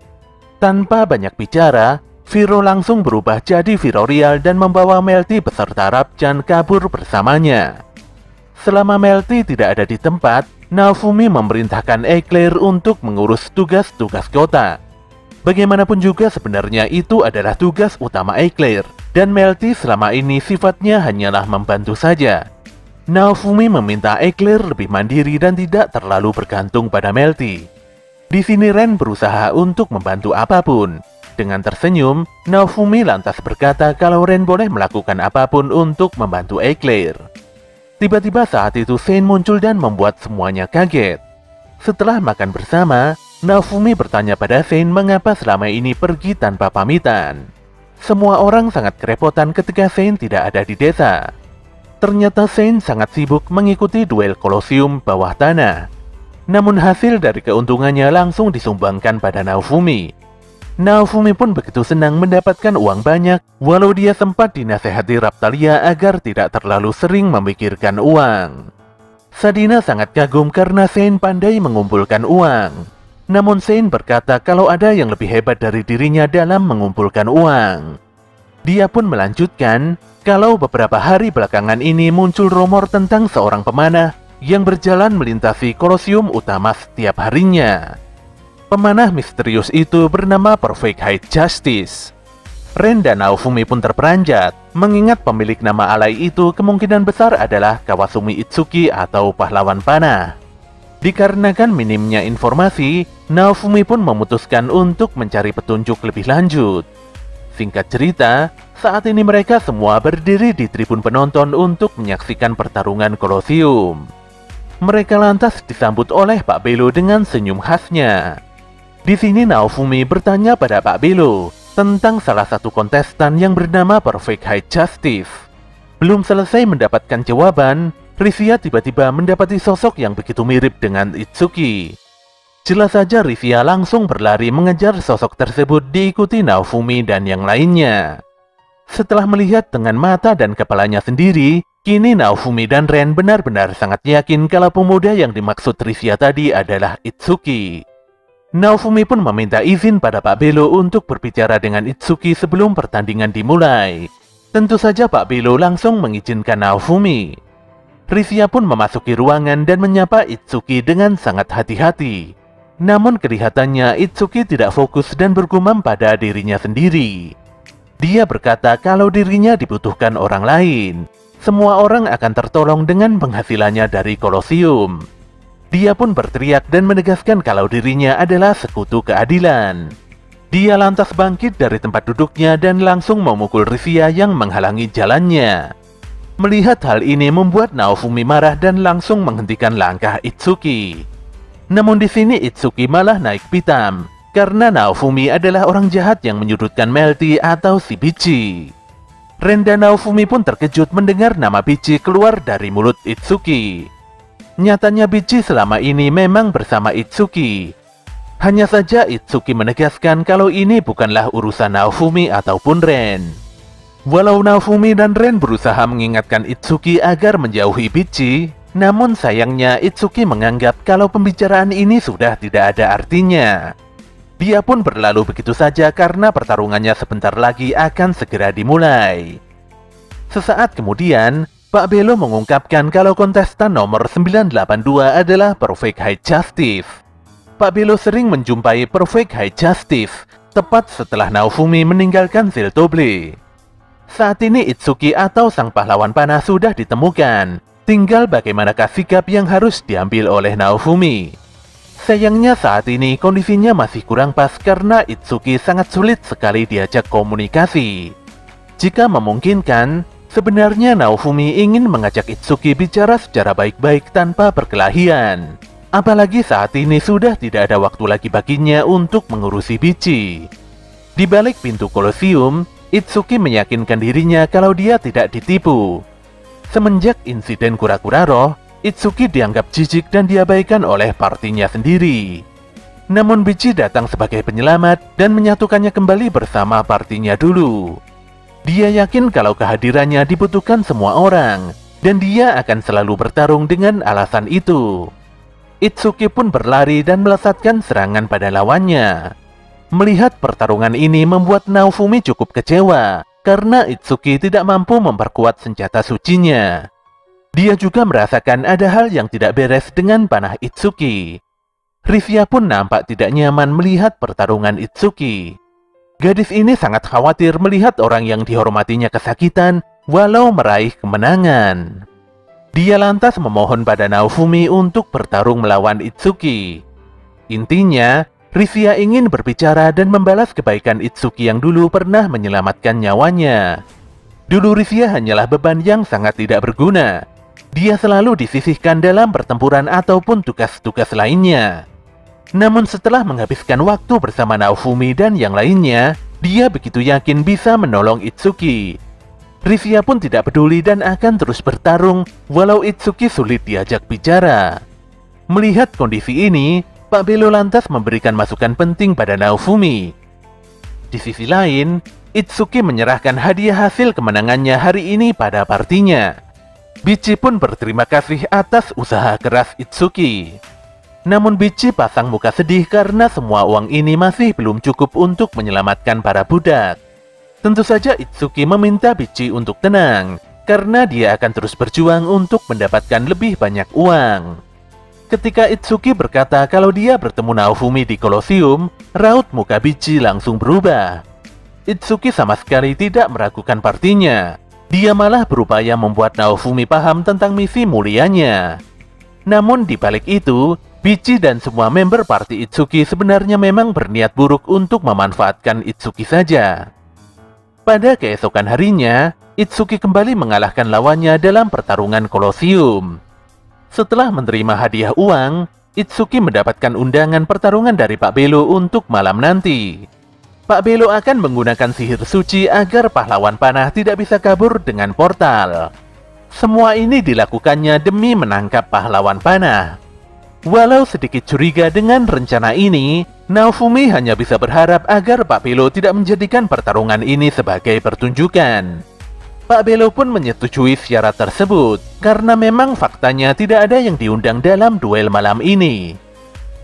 Tanpa banyak bicara, Viro langsung berubah jadi Viro Real dan membawa Melty beserta Rapjan kabur bersamanya. Selama Melty tidak ada di tempat, Naofumi memerintahkan Eclair untuk mengurus tugas-tugas kota. Bagaimanapun juga sebenarnya itu adalah tugas utama Eclair, dan Melty selama ini sifatnya hanyalah membantu saja. Naofumi meminta Eclair lebih mandiri dan tidak terlalu bergantung pada Melty. Di sini Ren berusaha untuk membantu apa pun. Dengan tersenyum, Naofumi lantas berkata kalau Ren boleh melakukan apa pun untuk membantu Eclair. Tiba-tiba saat itu Saint muncul dan membuat semuanya kaget. Setelah makan bersama, Naofumi bertanya pada Saint mengapa selama ini pergi tanpa pamitan. Semua orang sangat kerepotan ketika Saint tidak ada di desa. Ternyata Saint sangat sibuk mengikuti duel kolosium bawah tanah. Namun hasil dari keuntungannya langsung disumbangkan pada Naofumi. Naofumi pun begitu senang mendapatkan uang banyak, walau dia sempat dinasehati Raptalia agar tidak terlalu sering memikirkan uang. Sadina sangat kagum karena Saint pandai mengumpulkan uang. Namun Saint berkata kalau ada yang lebih hebat dari dirinya dalam mengumpulkan uang. Dia pun melanjutkan, kalau beberapa hari belakangan ini muncul rumor tentang seorang pemanah yang berjalan melintasi kolosium utama setiap harinya. Pemanah misterius itu bernama Perfect High Justice. Ren dan Naofumi pun terperanjat, mengingat pemilik nama alay itu kemungkinan besar adalah Kawasumi Itsuki atau pahlawan panah. Dikarenakan minimnya informasi, Naofumi pun memutuskan untuk mencari petunjuk lebih lanjut. Singkat cerita, saat ini mereka semua berdiri di tribun penonton untuk menyaksikan pertarungan kolosium. Mereka lantas disambut oleh Pak Belo dengan senyum khasnya. Di sini Naofumi bertanya pada Pak Belo tentang salah satu kontestan yang bernama Perfect High Justice. Belum selesai mendapatkan jawaban, Rivia tiba-tiba mendapati sosok yang begitu mirip dengan Itsuki. Jelas saja Rivia langsung berlari mengejar sosok tersebut diikuti Naofumi dan yang lainnya. Setelah melihat dengan mata dan kepalanya sendiri, kini Naofumi dan Ren benar-benar sangat yakin kalau pemuda yang dimaksud Rivia tadi adalah Itsuki. Naofumi pun meminta izin pada Pak Belo untuk berbicara dengan Itsuki sebelum pertandingan dimulai. Tentu saja Pak Belo langsung mengizinkan Naofumi. Risia pun memasuki ruangan dan menyapa Itsuki dengan sangat hati-hati. Namun kelihatannya Itsuki tidak fokus dan bergumam pada dirinya sendiri. Dia berkata kalau dirinya dibutuhkan orang lain. Semua orang akan tertolong dengan penghasilannya dari kolosium. Dia pun berteriak dan menegaskan kalau dirinya adalah sekutu keadilan. Dia lantas bangkit dari tempat duduknya dan langsung memukul Risia yang menghalangi jalannya. Melihat hal ini membuat Naofumi marah dan langsung menghentikan langkah Itsuki. Namun di sini Itsuki malah naik pitam, karena Naofumi adalah orang jahat yang menyudutkan Melty atau si Bichi. Ren dan Naofumi pun terkejut mendengar nama Bichi keluar dari mulut Itsuki. Nyatanya Bichi selama ini memang bersama Itsuki. Hanya saja Itsuki menegaskan kalau ini bukanlah urusan Naofumi ataupun Ren. Walau Naofumi dan Ren berusaha mengingatkan Itsuki agar menjauhi Bichi, namun sayangnya Itsuki menganggap kalau pembicaraan ini sudah tidak ada artinya. Dia pun berlalu begitu saja karena pertarungannya sebentar lagi akan segera dimulai. Sesaat kemudian, Pak Belo mengungkapkan kalau kontestan nomor 982 adalah Perfect High Justice. Pak Belo sering menjumpai Perfect High Justice tepat setelah Naofumi meninggalkan Ziltoble. Saat ini Itsuki atau sang pahlawan panah sudah ditemukan. Tinggal bagaimanakah sikap yang harus diambil oleh Naofumi. Sayangnya saat ini kondisinya masih kurang pas karena Itsuki sangat sulit sekali diajak komunikasi. Jika memungkinkan, sebenarnya Naofumi ingin mengajak Itsuki bicara secara baik-baik tanpa perkelahian. Apalagi saat ini sudah tidak ada waktu lagi baginya untuk mengurusi Bici. Di balik pintu kolosium, Itsuki meyakinkan dirinya kalau dia tidak ditipu. Semenjak insiden kura-kura roh, Itsuki dianggap jijik dan diabaikan oleh partinya sendiri. Namun Bici datang sebagai penyelamat dan menyatukannya kembali bersama partinya dulu. Dia yakin kalau kehadirannya dibutuhkan semua orang, dan dia akan selalu bertarung dengan alasan itu. Itsuki pun berlari dan melesatkan serangan pada lawannya. Melihat pertarungan ini membuat Naofumi cukup kecewa, karena Itsuki tidak mampu memperkuat senjata sucinya. Dia juga merasakan ada hal yang tidak beres dengan panah Itsuki. Rivia pun nampak tidak nyaman melihat pertarungan Itsuki. Gadis ini sangat khawatir melihat orang yang dihormatinya kesakitan walau meraih kemenangan. Dia lantas memohon pada Naofumi untuk bertarung melawan Itsuki. Intinya, Rivia ingin berbicara dan membalas kebaikan Itsuki yang dulu pernah menyelamatkan nyawanya. Dulu Rivia hanyalah beban yang sangat tidak berguna. Dia selalu disisihkan dalam pertempuran ataupun tugas-tugas lainnya. Namun setelah menghabiskan waktu bersama Naofumi dan yang lainnya, dia begitu yakin bisa menolong Itsuki. Rivia pun tidak peduli dan akan terus bertarung walau Itsuki sulit diajak bicara. Melihat kondisi ini, Pak Belo lantas memberikan masukan penting pada Naofumi. Di sisi lain, Itsuki menyerahkan hadiah hasil kemenangannya hari ini pada partinya. Bichi pun berterima kasih atas usaha keras Itsuki. Namun Bici pasang muka sedih karena semua uang ini masih belum cukup untuk menyelamatkan para budak. Tentu saja Itsuki meminta Bici untuk tenang, karena dia akan terus berjuang untuk mendapatkan lebih banyak uang. Ketika Itsuki berkata kalau dia bertemu Naofumi di Kolosium, raut muka Bici langsung berubah. Itsuki sama sekali tidak meragukan partinya. Dia malah berupaya membuat Naofumi paham tentang misi mulianya. Namun di balik itu, Bici dan semua member party Itsuki sebenarnya memang berniat buruk untuk memanfaatkan Itsuki saja. Pada keesokan harinya, Itsuki kembali mengalahkan lawannya dalam pertarungan kolosium. Setelah menerima hadiah uang, Itsuki mendapatkan undangan pertarungan dari Pak Belo untuk malam nanti. Pak Belo akan menggunakan sihir suci agar pahlawan panah tidak bisa kabur dengan portal. Semua ini dilakukannya demi menangkap pahlawan panah. Walau sedikit curiga dengan rencana ini, Naofumi hanya bisa berharap agar Pak Belo tidak menjadikan pertarungan ini sebagai pertunjukan. Pak Belo pun menyetujui syarat tersebut, karena memang faktanya tidak ada yang diundang dalam duel malam ini.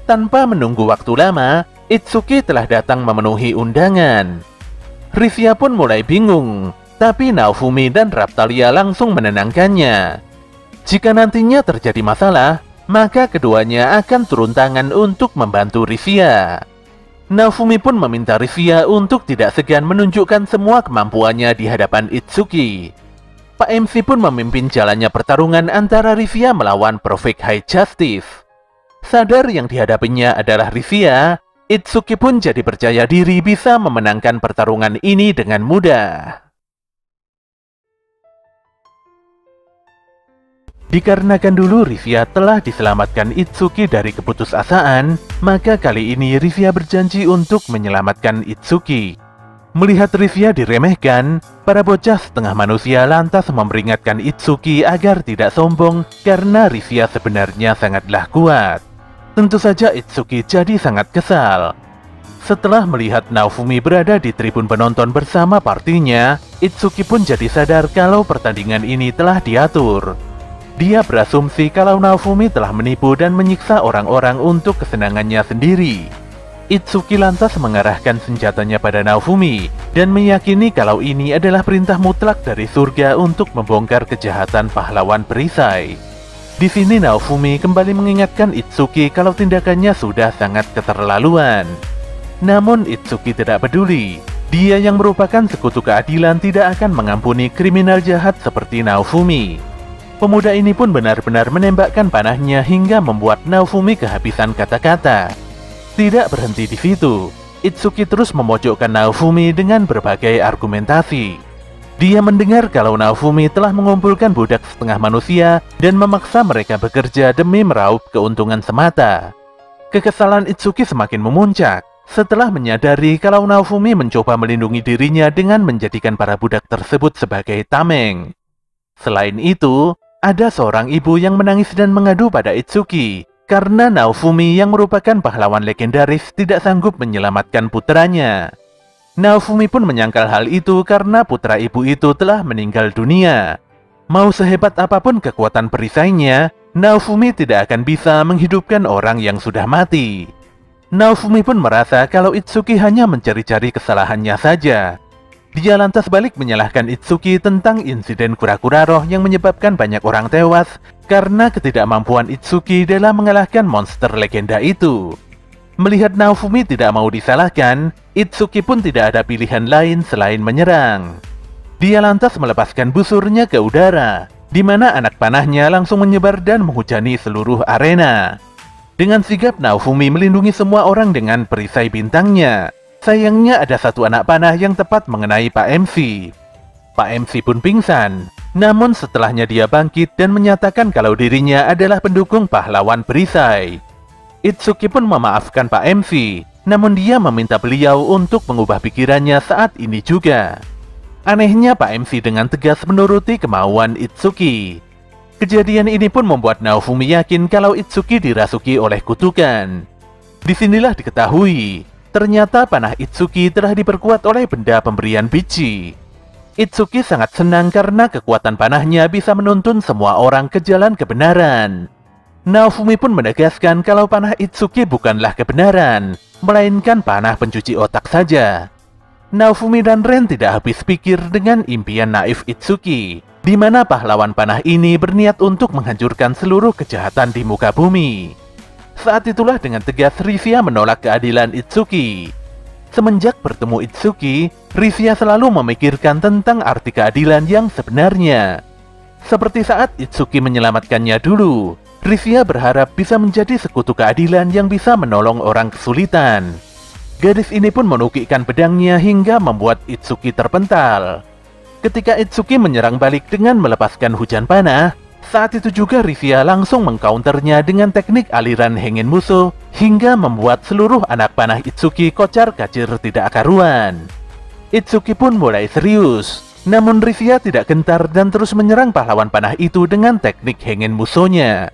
Tanpa menunggu waktu lama, Itsuki telah datang memenuhi undangan. Rivia pun mulai bingung, tapi Naofumi dan Raptalia langsung menenangkannya. Jika nantinya terjadi masalah, maka keduanya akan turun tangan untuk membantu Rivia. Naofumi pun meminta Rivia untuk tidak segan menunjukkan semua kemampuannya di hadapan Itsuki. Pak MC pun memimpin jalannya pertarungan antara Rivia melawan Perfect High Justice. Sadar yang dihadapinya adalah Rivia, Itsuki pun jadi percaya diri bisa memenangkan pertarungan ini dengan mudah. Dikarenakan dulu Rivia telah diselamatkan Itsuki dari keputusasaan, maka kali ini Rivia berjanji untuk menyelamatkan Itsuki. Melihat Rivia diremehkan, para bocah setengah manusia lantas memperingatkan Itsuki agar tidak sombong karena Rivia sebenarnya sangatlah kuat. Tentu saja Itsuki jadi sangat kesal. Setelah melihat Naofumi berada di tribun penonton bersama partinya, Itsuki pun jadi sadar kalau pertandingan ini telah diatur. Dia berasumsi kalau Naofumi telah menipu dan menyiksa orang-orang untuk kesenangannya sendiri. Itsuki lantas mengarahkan senjatanya pada Naofumi dan meyakini kalau ini adalah perintah mutlak dari surga untuk membongkar kejahatan pahlawan perisai. Di sini Naofumi kembali mengingatkan Itsuki kalau tindakannya sudah sangat keterlaluan. Namun Itsuki tidak peduli. Dia yang merupakan sekutu keadilan tidak akan mengampuni kriminal jahat seperti Naofumi. Pemuda ini pun benar-benar menembakkan panahnya hingga membuat Naofumi kehabisan kata-kata. Tidak berhenti di situ, Itsuki terus memojokkan Naofumi dengan berbagai argumentasi. Dia mendengar kalau Naofumi telah mengumpulkan budak setengah manusia dan memaksa mereka bekerja demi meraup keuntungan semata. Kekesalan Itsuki semakin memuncak setelah menyadari kalau Naofumi mencoba melindungi dirinya dengan menjadikan para budak tersebut sebagai tameng. Selain itu, ada seorang ibu yang menangis dan mengadu pada Itsuki karena Naofumi yang merupakan pahlawan legendaris tidak sanggup menyelamatkan putranya. Naofumi pun menyangkal hal itu karena putra ibu itu telah meninggal dunia. Mau sehebat apa pun kekuatan perisainya, Naofumi tidak akan bisa menghidupkan orang yang sudah mati. Naofumi pun merasa kalau Itsuki hanya mencari-cari kesalahannya saja. Dia lantas balik menyalahkan Itsuki tentang insiden kura-kura roh yang menyebabkan banyak orang tewas karena ketidakmampuan Itsuki dalam mengalahkan monster legenda itu. Melihat Naofumi tidak mau disalahkan, Itsuki pun tidak ada pilihan lain selain menyerang. Dia lantas melepaskan busurnya ke udara, di mana anak panahnya langsung menyebar dan menghujani seluruh arena. Dengan sigap Naofumi melindungi semua orang dengan perisai bintangnya. Sayangnya ada satu anak panah yang tepat mengenai Pak MC. Pak MC pun pingsan, namun setelahnya dia bangkit dan menyatakan kalau dirinya adalah pendukung pahlawan perisai. Itsuki pun memaafkan Pak MC, namun dia meminta beliau untuk mengubah pikirannya saat ini juga. Anehnya Pak MC dengan tegas menuruti kemauan Itsuki. Kejadian ini pun membuat Naofumi yakin kalau Itsuki dirasuki oleh kutukan. Di sinilah diketahui, ternyata panah Itsuki telah diperkuat oleh benda pemberian Bichi. Itsuki sangat senang karena kekuatan panahnya bisa menuntun semua orang ke jalan kebenaran. Naofumi pun menegaskan kalau panah Itsuki bukanlah kebenaran, melainkan panah pencuci otak saja. Naofumi dan Ren tidak habis pikir dengan impian naif Itsuki, di mana pahlawan panah ini berniat untuk menghancurkan seluruh kejahatan di muka bumi. Saat itulah dengan tegas Rivia menolak keadilan Itsuki. Semenjak bertemu Itsuki, Rivia selalu memikirkan tentang arti keadilan yang sebenarnya. Seperti saat Itsuki menyelamatkannya dulu, Rivia berharap bisa menjadi sekutu keadilan yang bisa menolong orang kesulitan. Gadis ini pun menukikkan pedangnya hingga membuat Itsuki terpental. Ketika Itsuki menyerang balik dengan melepaskan hujan panah, saat itu juga Rivia langsung mengcounternya dengan teknik aliran Hengen musuh hingga membuat seluruh anak panah Itsuki kocar kacir tidak karuan. Itsuki pun mulai serius, namun Rivia tidak gentar dan terus menyerang pahlawan panah itu dengan teknik Hengen musuhnya.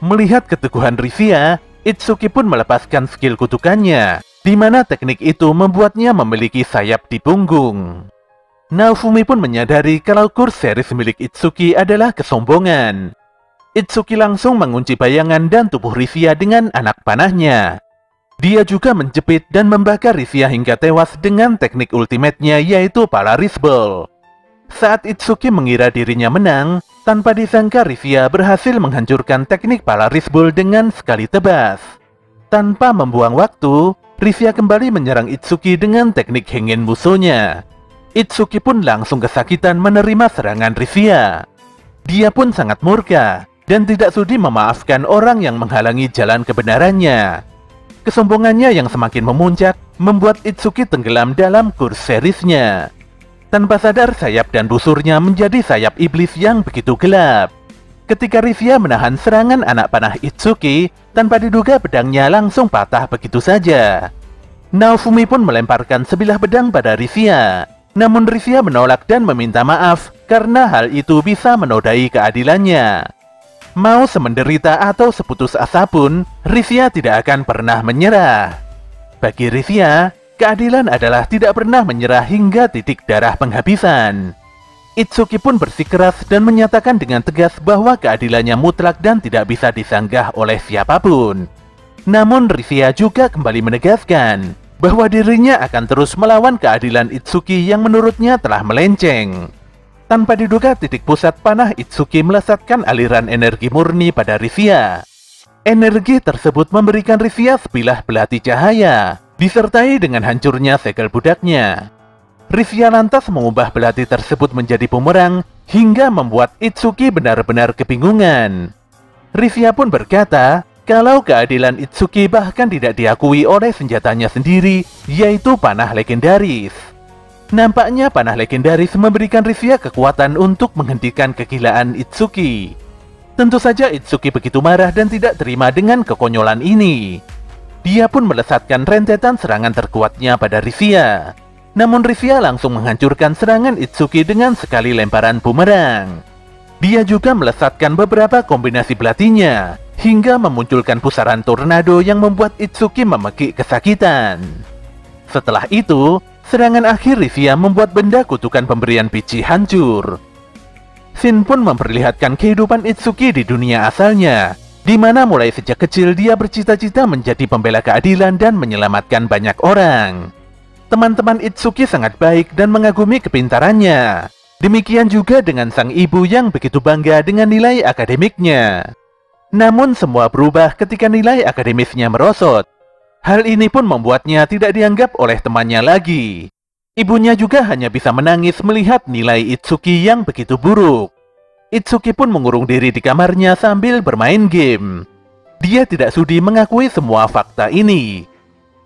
Melihat keteguhan Rivia, Itsuki pun melepaskan skill kutukannya, di mana teknik itu membuatnya memiliki sayap di punggung. Naofumi pun menyadari kalau kurs series milik Itsuki adalah kesombongan. Itsuki langsung mengunci bayangan dan tubuh Rivia dengan anak panahnya. Dia juga menjepit dan membakar Rivia hingga tewas dengan teknik ultimate-nya yaitu Polaris Ball. Saat Itsuki mengira dirinya menang, tanpa disangka Rivia berhasil menghancurkan teknik Polaris Bull dengan sekali tebas. Tanpa membuang waktu, Rivia kembali menyerang Itsuki dengan teknik Hengen musuhnya. Itsuki pun langsung kesakitan menerima serangan Rivia. Dia pun sangat murka dan tidak sudi memaafkan orang yang menghalangi jalan kebenarannya. Kesombongannya yang semakin memuncak membuat Itsuki tenggelam dalam kurs serisnya. Tanpa sadar sayap dan busurnya menjadi sayap iblis yang begitu gelap. Ketika Rivia menahan serangan anak panah Itsuki, tanpa diduga pedangnya langsung patah begitu saja. Naofumi pun melemparkan sebilah pedang pada Rivia. Namun Rivia menolak dan meminta maaf karena hal itu bisa menodai keadilannya. Mau semenderita atau seputus asa pun, Rivia tidak akan pernah menyerah. Bagi Rivia, Keadilan adalah tidak pernah menyerah hingga titik darah penghabisan. Itsuki pun bersikeras dan menyatakan dengan tegas bahwa keadilannya mutlak dan tidak bisa disanggah oleh siapa pun. Namun Rivia juga kembali menegaskan bahwa dirinya akan terus melawan keadilan Itsuki yang menurutnya telah melenceng. Tanpa diduga titik pusat panah Itsuki melesatkan aliran energi murni pada Rivia. Energi tersebut memberikan Rivia sebilah belati cahaya disertai dengan hancurnya segel budaknya. Rivia lantas mengubah belati tersebut menjadi bumerang hingga membuat Itsuki benar-benar kebingungan. Rivia pun berkata kalau keadilan Itsuki bahkan tidak diakui oleh senjatanya sendiri, yaitu panah legendaris. Nampaknya panah legendaris memberikan Rifia kekuatan untuk menghentikan kegilaan Itsuki. Tentu saja Itsuki begitu marah dan tidak terima dengan kekonyolan ini. Dia pun melesatkan rentetan serangan terkuatnya pada Rifia. Namun Rifia langsung menghancurkan serangan Itsuki dengan sekali lemparan bumerang. Dia juga melesatkan beberapa kombinasi belatinya, hingga memunculkan pusaran tornado yang membuat Itsuki memekik kesakitan. Setelah itu, Serangan akhir Rivia membuat benda kutukan pemberian Pichi hancur. Shin pun memperlihatkan kehidupan Itsuki di dunia asalnya, di mana mulai sejak kecil dia bercita-cita menjadi pembela keadilan dan menyelamatkan banyak orang. Teman-teman Itsuki sangat baik dan mengagumi kepintarannya. Demikian juga dengan sang ibu yang begitu bangga dengan nilai akademiknya. Namun semua berubah ketika nilai akademisnya merosot. Hal ini pun membuatnya tidak dianggap oleh temannya lagi. Ibunya juga hanya bisa menangis melihat nilai Itsuki yang begitu buruk. Itsuki pun mengurung diri di kamarnya sambil bermain game. Dia tidak sudi mengakui semua fakta ini.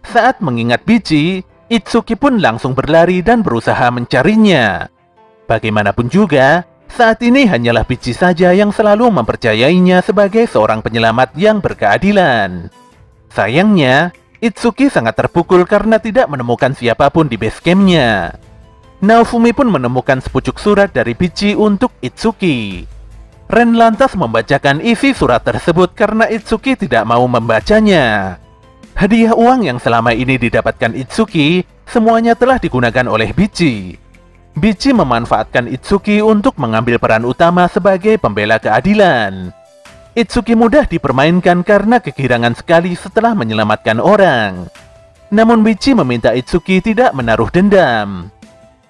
Saat mengingat Bichi, Itsuki pun langsung berlari dan berusaha mencarinya. Bagaimanapun juga, saat ini hanyalah Bichi saja yang selalu mempercayainya sebagai seorang penyelamat yang berkeadilan. Sayangnya, Itsuki sangat terpukul karena tidak menemukan siapa pun di base campnya. Naofumi pun menemukan sepucuk surat dari Bichi untuk Itsuki. Ren lantas membacakan isi surat tersebut karena Itsuki tidak mau membacanya. Hadiah uang yang selama ini didapatkan Itsuki semuanya telah digunakan oleh Bichi. Bichi memanfaatkan Itsuki untuk mengambil peran utama sebagai pembela keadilan. Itsuki mudah dipermainkan karena kegirangan sekali setelah menyelamatkan orang. Namun Bichi meminta Itsuki tidak menaruh dendam.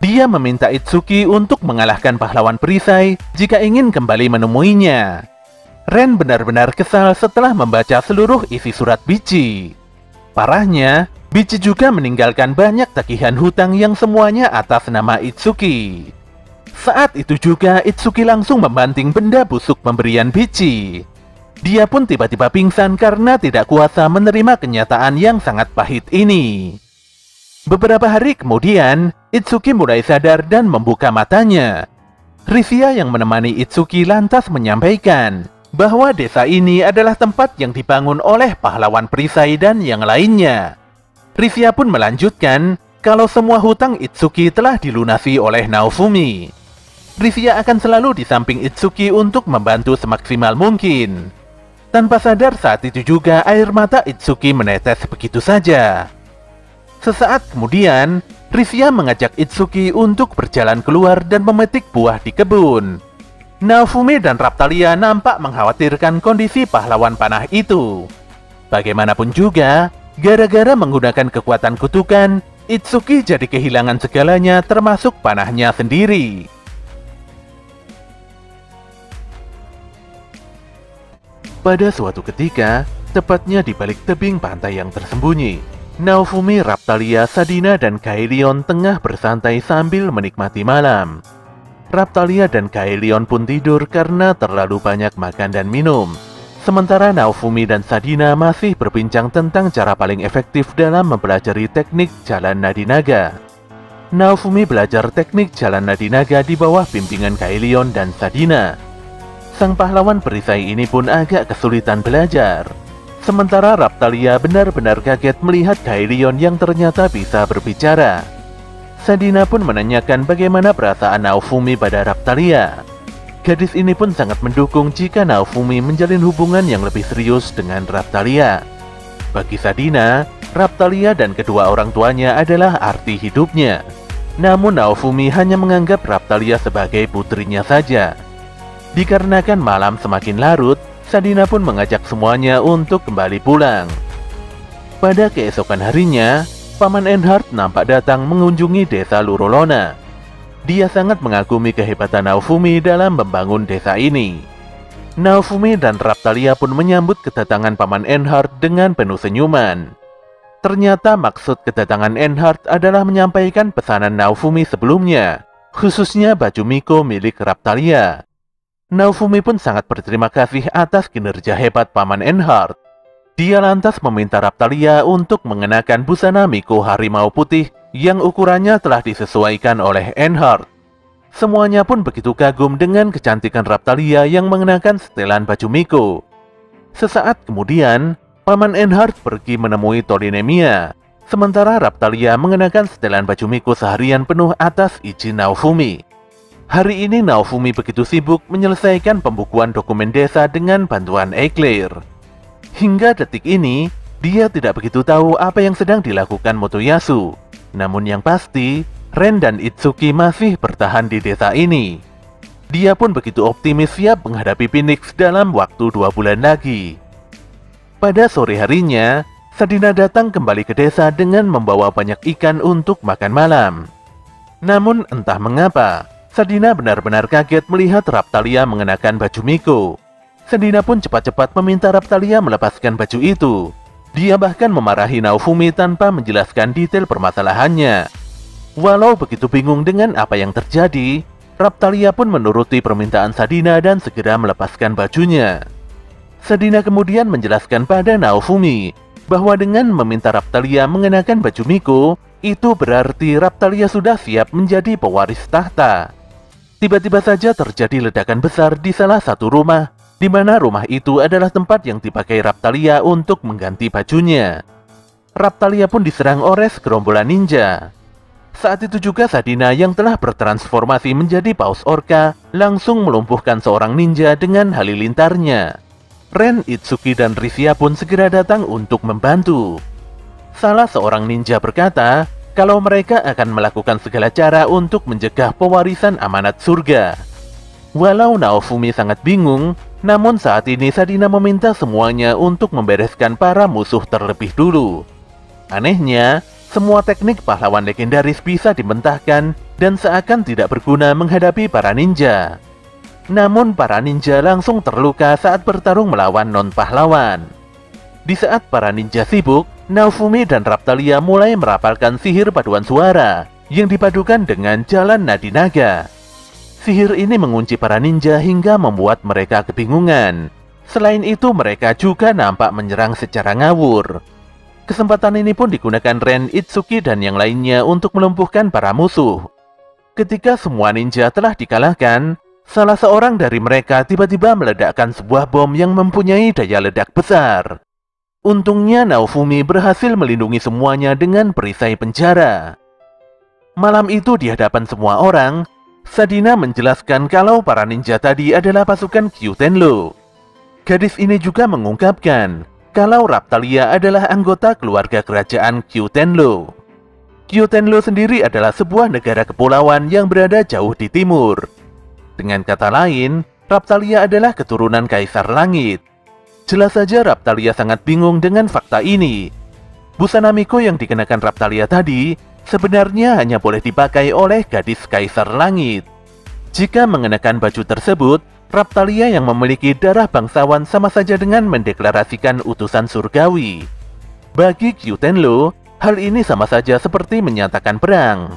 Dia meminta Itsuki untuk mengalahkan pahlawan perisai jika ingin kembali menemuinya. Ren benar-benar kesal setelah membaca seluruh isi surat Bichi. Parahnya, Bichi juga meninggalkan banyak tagihan hutang yang semuanya atas nama Itsuki. Saat itu juga Itsuki langsung membanting benda busuk pemberian Bichi. Dia pun tiba-tiba pingsan karena tidak kuasa menerima kenyataan yang sangat pahit ini. Beberapa hari kemudian, Itsuki mulai sadar dan membuka matanya. Rivia yang menemani Itsuki lantas menyampaikan bahwa desa ini adalah tempat yang dibangun oleh pahlawan perisai dan yang lainnya. Rivia pun melanjutkan kalau semua hutang Itsuki telah dilunasi oleh Naofumi. Rivia akan selalu di samping Itsuki untuk membantu semaksimal mungkin. Tanpa sadar saat itu juga air mata Itsuki menetes begitu saja. Sesaat kemudian, Rivia mengajak Itsuki untuk berjalan keluar dan memetik buah di kebun. Naofumi dan Raptalia nampak mengkhawatirkan kondisi pahlawan panah itu. Bagaimanapun juga, gara-gara menggunakan kekuatan kutukan, Itsuki jadi kehilangan segalanya termasuk panahnya sendiri. Pada suatu ketika, tepatnya di balik tebing pantai yang tersembunyi, Naofumi, Raptalia, Sadina, dan Kaelion tengah bersantai sambil menikmati malam. Raptalia dan Kaelion pun tidur karena terlalu banyak makan dan minum. Sementara Naofumi dan Sadina masih berbincang tentang cara paling efektif dalam mempelajari teknik jalan nadi naga. Naofumi belajar teknik jalan nadi naga di bawah bimbingan Kaelion dan Sadina. Sang pahlawan perisai ini pun agak kesulitan belajar. Sementara Raptalia benar-benar kaget melihat Kailion yang ternyata bisa berbicara. Sadina pun menanyakan bagaimana perasaan Naofumi pada Raptalia. Gadis ini pun sangat mendukung jika Naofumi menjalin hubungan yang lebih serius dengan Raptalia. Bagi Sadina, Raptalia dan kedua orang tuanya adalah arti hidupnya. Namun Naofumi hanya menganggap Raptalia sebagai putrinya saja. Dikarenakan malam semakin larut, Sadina pun mengajak semuanya untuk kembali pulang. Pada keesokan harinya, Paman Enhard nampak datang mengunjungi desa Lurolona. Dia sangat mengagumi kehebatan Naofumi dalam membangun desa ini. Naofumi dan Raptalia pun menyambut kedatangan Paman Enhard dengan penuh senyuman. Ternyata maksud kedatangan Enhard adalah menyampaikan pesanan Naofumi sebelumnya, khususnya baju Miko milik Raptalia. Naofumi pun sangat berterima kasih atas kinerja hebat Paman Enhard. Dia lantas meminta Raptalia untuk mengenakan busana Miko Harimau Putih yang ukurannya telah disesuaikan oleh Enhart. Semuanya pun begitu kagum dengan kecantikan Raptalia yang mengenakan setelan baju Miko. Sesaat kemudian, Paman Enhart pergi menemui Torinemia, sementara Raptalia mengenakan setelan baju Miko seharian penuh atas izin Naofumi. Hari ini Naofumi begitu sibuk menyelesaikan pembukuan dokumen desa dengan bantuan Eclair. Hingga detik ini, dia tidak begitu tahu apa yang sedang dilakukan Motoyasu. Namun yang pasti, Ren dan Itsuki masih bertahan di desa ini. Dia pun begitu optimis siap menghadapi Phoenix dalam waktu dua bulan lagi. Pada sore harinya, Sadina datang kembali ke desa dengan membawa banyak ikan untuk makan malam. Namun entah mengapa, Sadina benar-benar kaget melihat Raptalia mengenakan baju Miko. Sadina pun cepat-cepat meminta Raptalia melepaskan baju itu. Dia bahkan memarahi Naofumi tanpa menjelaskan detail permasalahannya. Walau begitu bingung dengan apa yang terjadi, Raptalia pun menuruti permintaan Sadina dan segera melepaskan bajunya. Sadina kemudian menjelaskan pada Naofumi bahwa dengan meminta Raptalia mengenakan baju Miko, itu berarti Raptalia sudah siap menjadi pewaris tahta. Tiba-tiba saja terjadi ledakan besar di salah satu rumah, di mana rumah itu adalah tempat yang dipakai Raptalia untuk mengganti bajunya. Raptalia pun diserang oleh segerombolan ninja. Saat itu juga Sadina yang telah bertransformasi menjadi paus orca langsung melumpuhkan seorang ninja dengan halilintarnya. Ren, Itsuki, dan Risia pun segera datang untuk membantu. Salah seorang ninja berkata kalau mereka akan melakukan segala cara untuk mencegah pewarisan amanat surga. Walau Naofumi sangat bingung, namun saat ini Sadina meminta semuanya untuk membereskan para musuh terlebih dulu. Anehnya, semua teknik pahlawan legendaris bisa dimentahkan dan seakan tidak berguna menghadapi para ninja. Namun para ninja langsung terluka saat bertarung melawan non-pahlawan. Di saat para ninja sibuk, Naofumi dan Raptalia mulai merapalkan sihir paduan suara yang dipadukan dengan jalan nadi naga. Sihir ini mengunci para ninja hingga membuat mereka kebingungan. Selain itu mereka juga nampak menyerang secara ngawur. Kesempatan ini pun digunakan Ren, Itsuki, dan yang lainnya untuk melumpuhkan para musuh. Ketika semua ninja telah dikalahkan, salah seorang dari mereka tiba-tiba meledakkan sebuah bom yang mempunyai daya ledak besar. Untungnya Naofumi berhasil melindungi semuanya dengan perisai penjara. Malam itu di hadapan semua orang, Sadina menjelaskan kalau para ninja tadi adalah pasukan Kyutenlo. Gadis ini juga mengungkapkan kalau Raptalia adalah anggota keluarga kerajaan Kyutenlo. Kyutenlo sendiri adalah sebuah negara kepulauan yang berada jauh di timur. Dengan kata lain, Raptalia adalah keturunan Kaisar Langit. Jelas saja Raptalia sangat bingung dengan fakta ini. Busana Miko yang dikenakan Raptalia tadi sebenarnya hanya boleh dipakai oleh gadis Kaisar Langit. Jika mengenakan baju tersebut, Raptalia yang memiliki darah bangsawan sama saja dengan mendeklarasikan utusan surgawi. Bagi Kyutenlo, hal ini sama saja seperti menyatakan perang.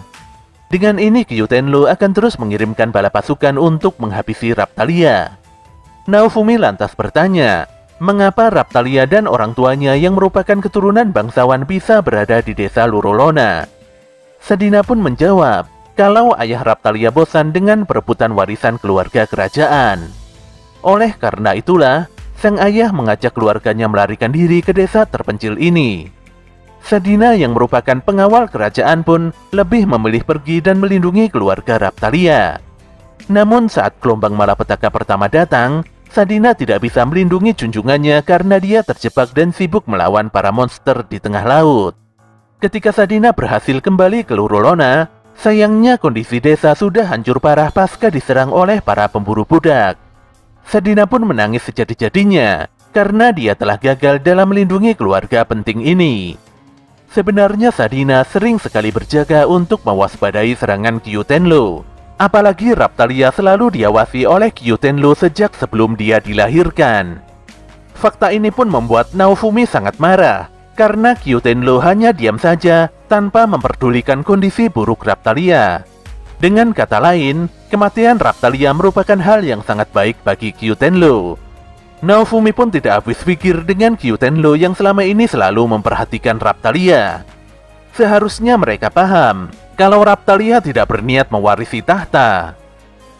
Dengan ini Kyutenlo akan terus mengirimkan bala pasukan untuk menghabisi Raptalia. Naofumi lantas bertanya, mengapa Raptalia dan orang tuanya yang merupakan keturunan bangsawan bisa berada di desa Lurolona? Sadina pun menjawab, kalau ayah Raptalia bosan dengan perebutan warisan keluarga kerajaan. Oleh karena itulah, sang ayah mengajak keluarganya melarikan diri ke desa terpencil ini. Sadina yang merupakan pengawal kerajaan pun lebih memilih pergi dan melindungi keluarga Raptalia. Namun saat gelombang malapetaka pertama datang, Sadina tidak bisa melindungi junjungannya karena dia terjebak dan sibuk melawan para monster di tengah laut. Ketika Sadina berhasil kembali ke Lurolona, Sayangnya kondisi desa sudah hancur parah pasca diserang oleh para pemburu budak. Sadina pun menangis sejadi-jadinya karena dia telah gagal dalam melindungi keluarga penting ini. Sebenarnya Sadina sering sekali berjaga untuk mewaspadai serangan Kyutenlo. Apalagi Raptalia selalu diawasi oleh Kyutenlo sejak sebelum dia dilahirkan. Fakta ini pun membuat Naofumi sangat marah karena Kyutenlo hanya diam saja tanpa memperdulikan kondisi buruk Raptalia. Dengan kata lain, kematian Raptalia merupakan hal yang sangat baik bagi Kyutenlo. Naofumi pun tidak habis pikir dengan Kyutenlo yang selama ini selalu memperhatikan Raptalia. seharusnya mereka paham kalau Raptalia tidak berniat mewarisi tahta.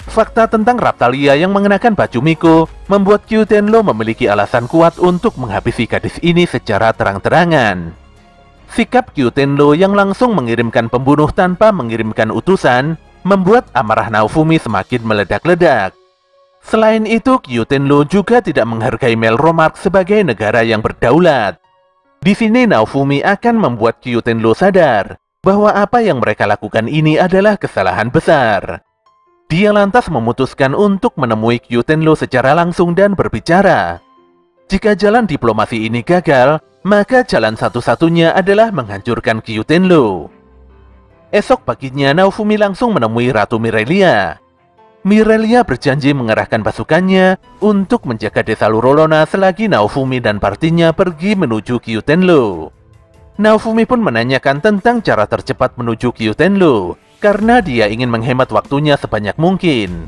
Fakta tentang Raptalia yang mengenakan baju Miko membuat Kyu Tenlo memiliki alasan kuat untuk menghabisi gadis ini secara terang-terangan. Sikap Kyu Tenlo yang langsung mengirimkan pembunuh tanpa mengirimkan utusan membuat amarah Naofumi semakin meledak-ledak. Selain itu, Kyu Tenlo juga tidak menghargai Melromark sebagai negara yang berdaulat. Di sini Naofumi akan membuat Kyu Tenlo sadar bahwa apa yang mereka lakukan ini adalah kesalahan besar. Dia lantas memutuskan untuk menemui Kyu Tenlo secara langsung dan berbicara. Jika jalan diplomasi ini gagal, maka jalan satu-satunya adalah menghancurkan Kyu Tenlo. Esok paginya Naofumi langsung menemui Ratu Mirelia. Mirelia berjanji mengerahkan pasukannya untuk menjaga desa Lurolona selagi Naofumi dan partinya pergi menuju Kyu Tenlo. Naofumi pun menanyakan tentang cara tercepat menuju Kyu Tenlo, karena dia ingin menghemat waktunya sebanyak mungkin.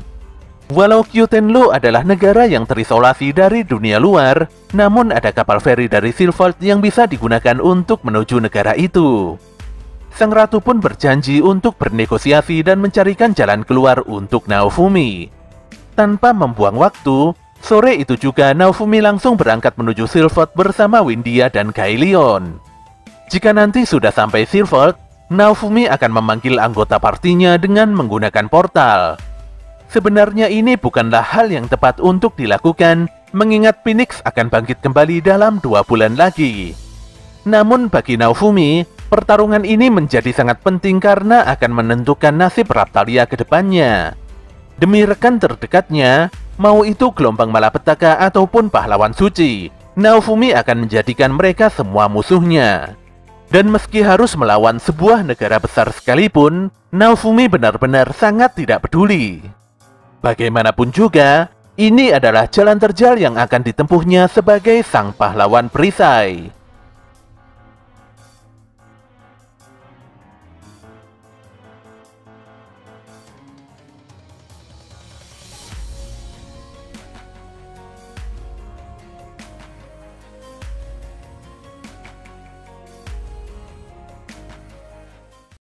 Walau Kyutenlo adalah negara yang terisolasi dari dunia luar, namun ada kapal feri dari Silvold yang bisa digunakan untuk menuju negara itu. Sang ratu pun berjanji untuk bernegosiasi dan mencarikan jalan keluar untuk Naofumi. Tanpa membuang waktu, sore itu juga Naofumi langsung berangkat menuju Silvold bersama Windia dan Kailion. Jika nanti sudah sampai Silvold, Naofumi akan memanggil anggota partinya dengan menggunakan portal. Sebenarnya ini bukanlah hal yang tepat untuk dilakukan, mengingat Phoenix akan bangkit kembali dalam dua bulan lagi. Namun bagi Naofumi, pertarungan ini menjadi sangat penting karena akan menentukan nasib Raptalia ke depannya. Demi rekan terdekatnya, mau itu gelombang malapetaka ataupun pahlawan suci, Naofumi akan menjadikan mereka semua musuhnya. Dan meski harus melawan sebuah negara besar sekalipun, Naofumi benar-benar sangat tidak peduli. Bagaimanapun juga, ini adalah jalan terjal yang akan ditempuhnya sebagai sang pahlawan perisai.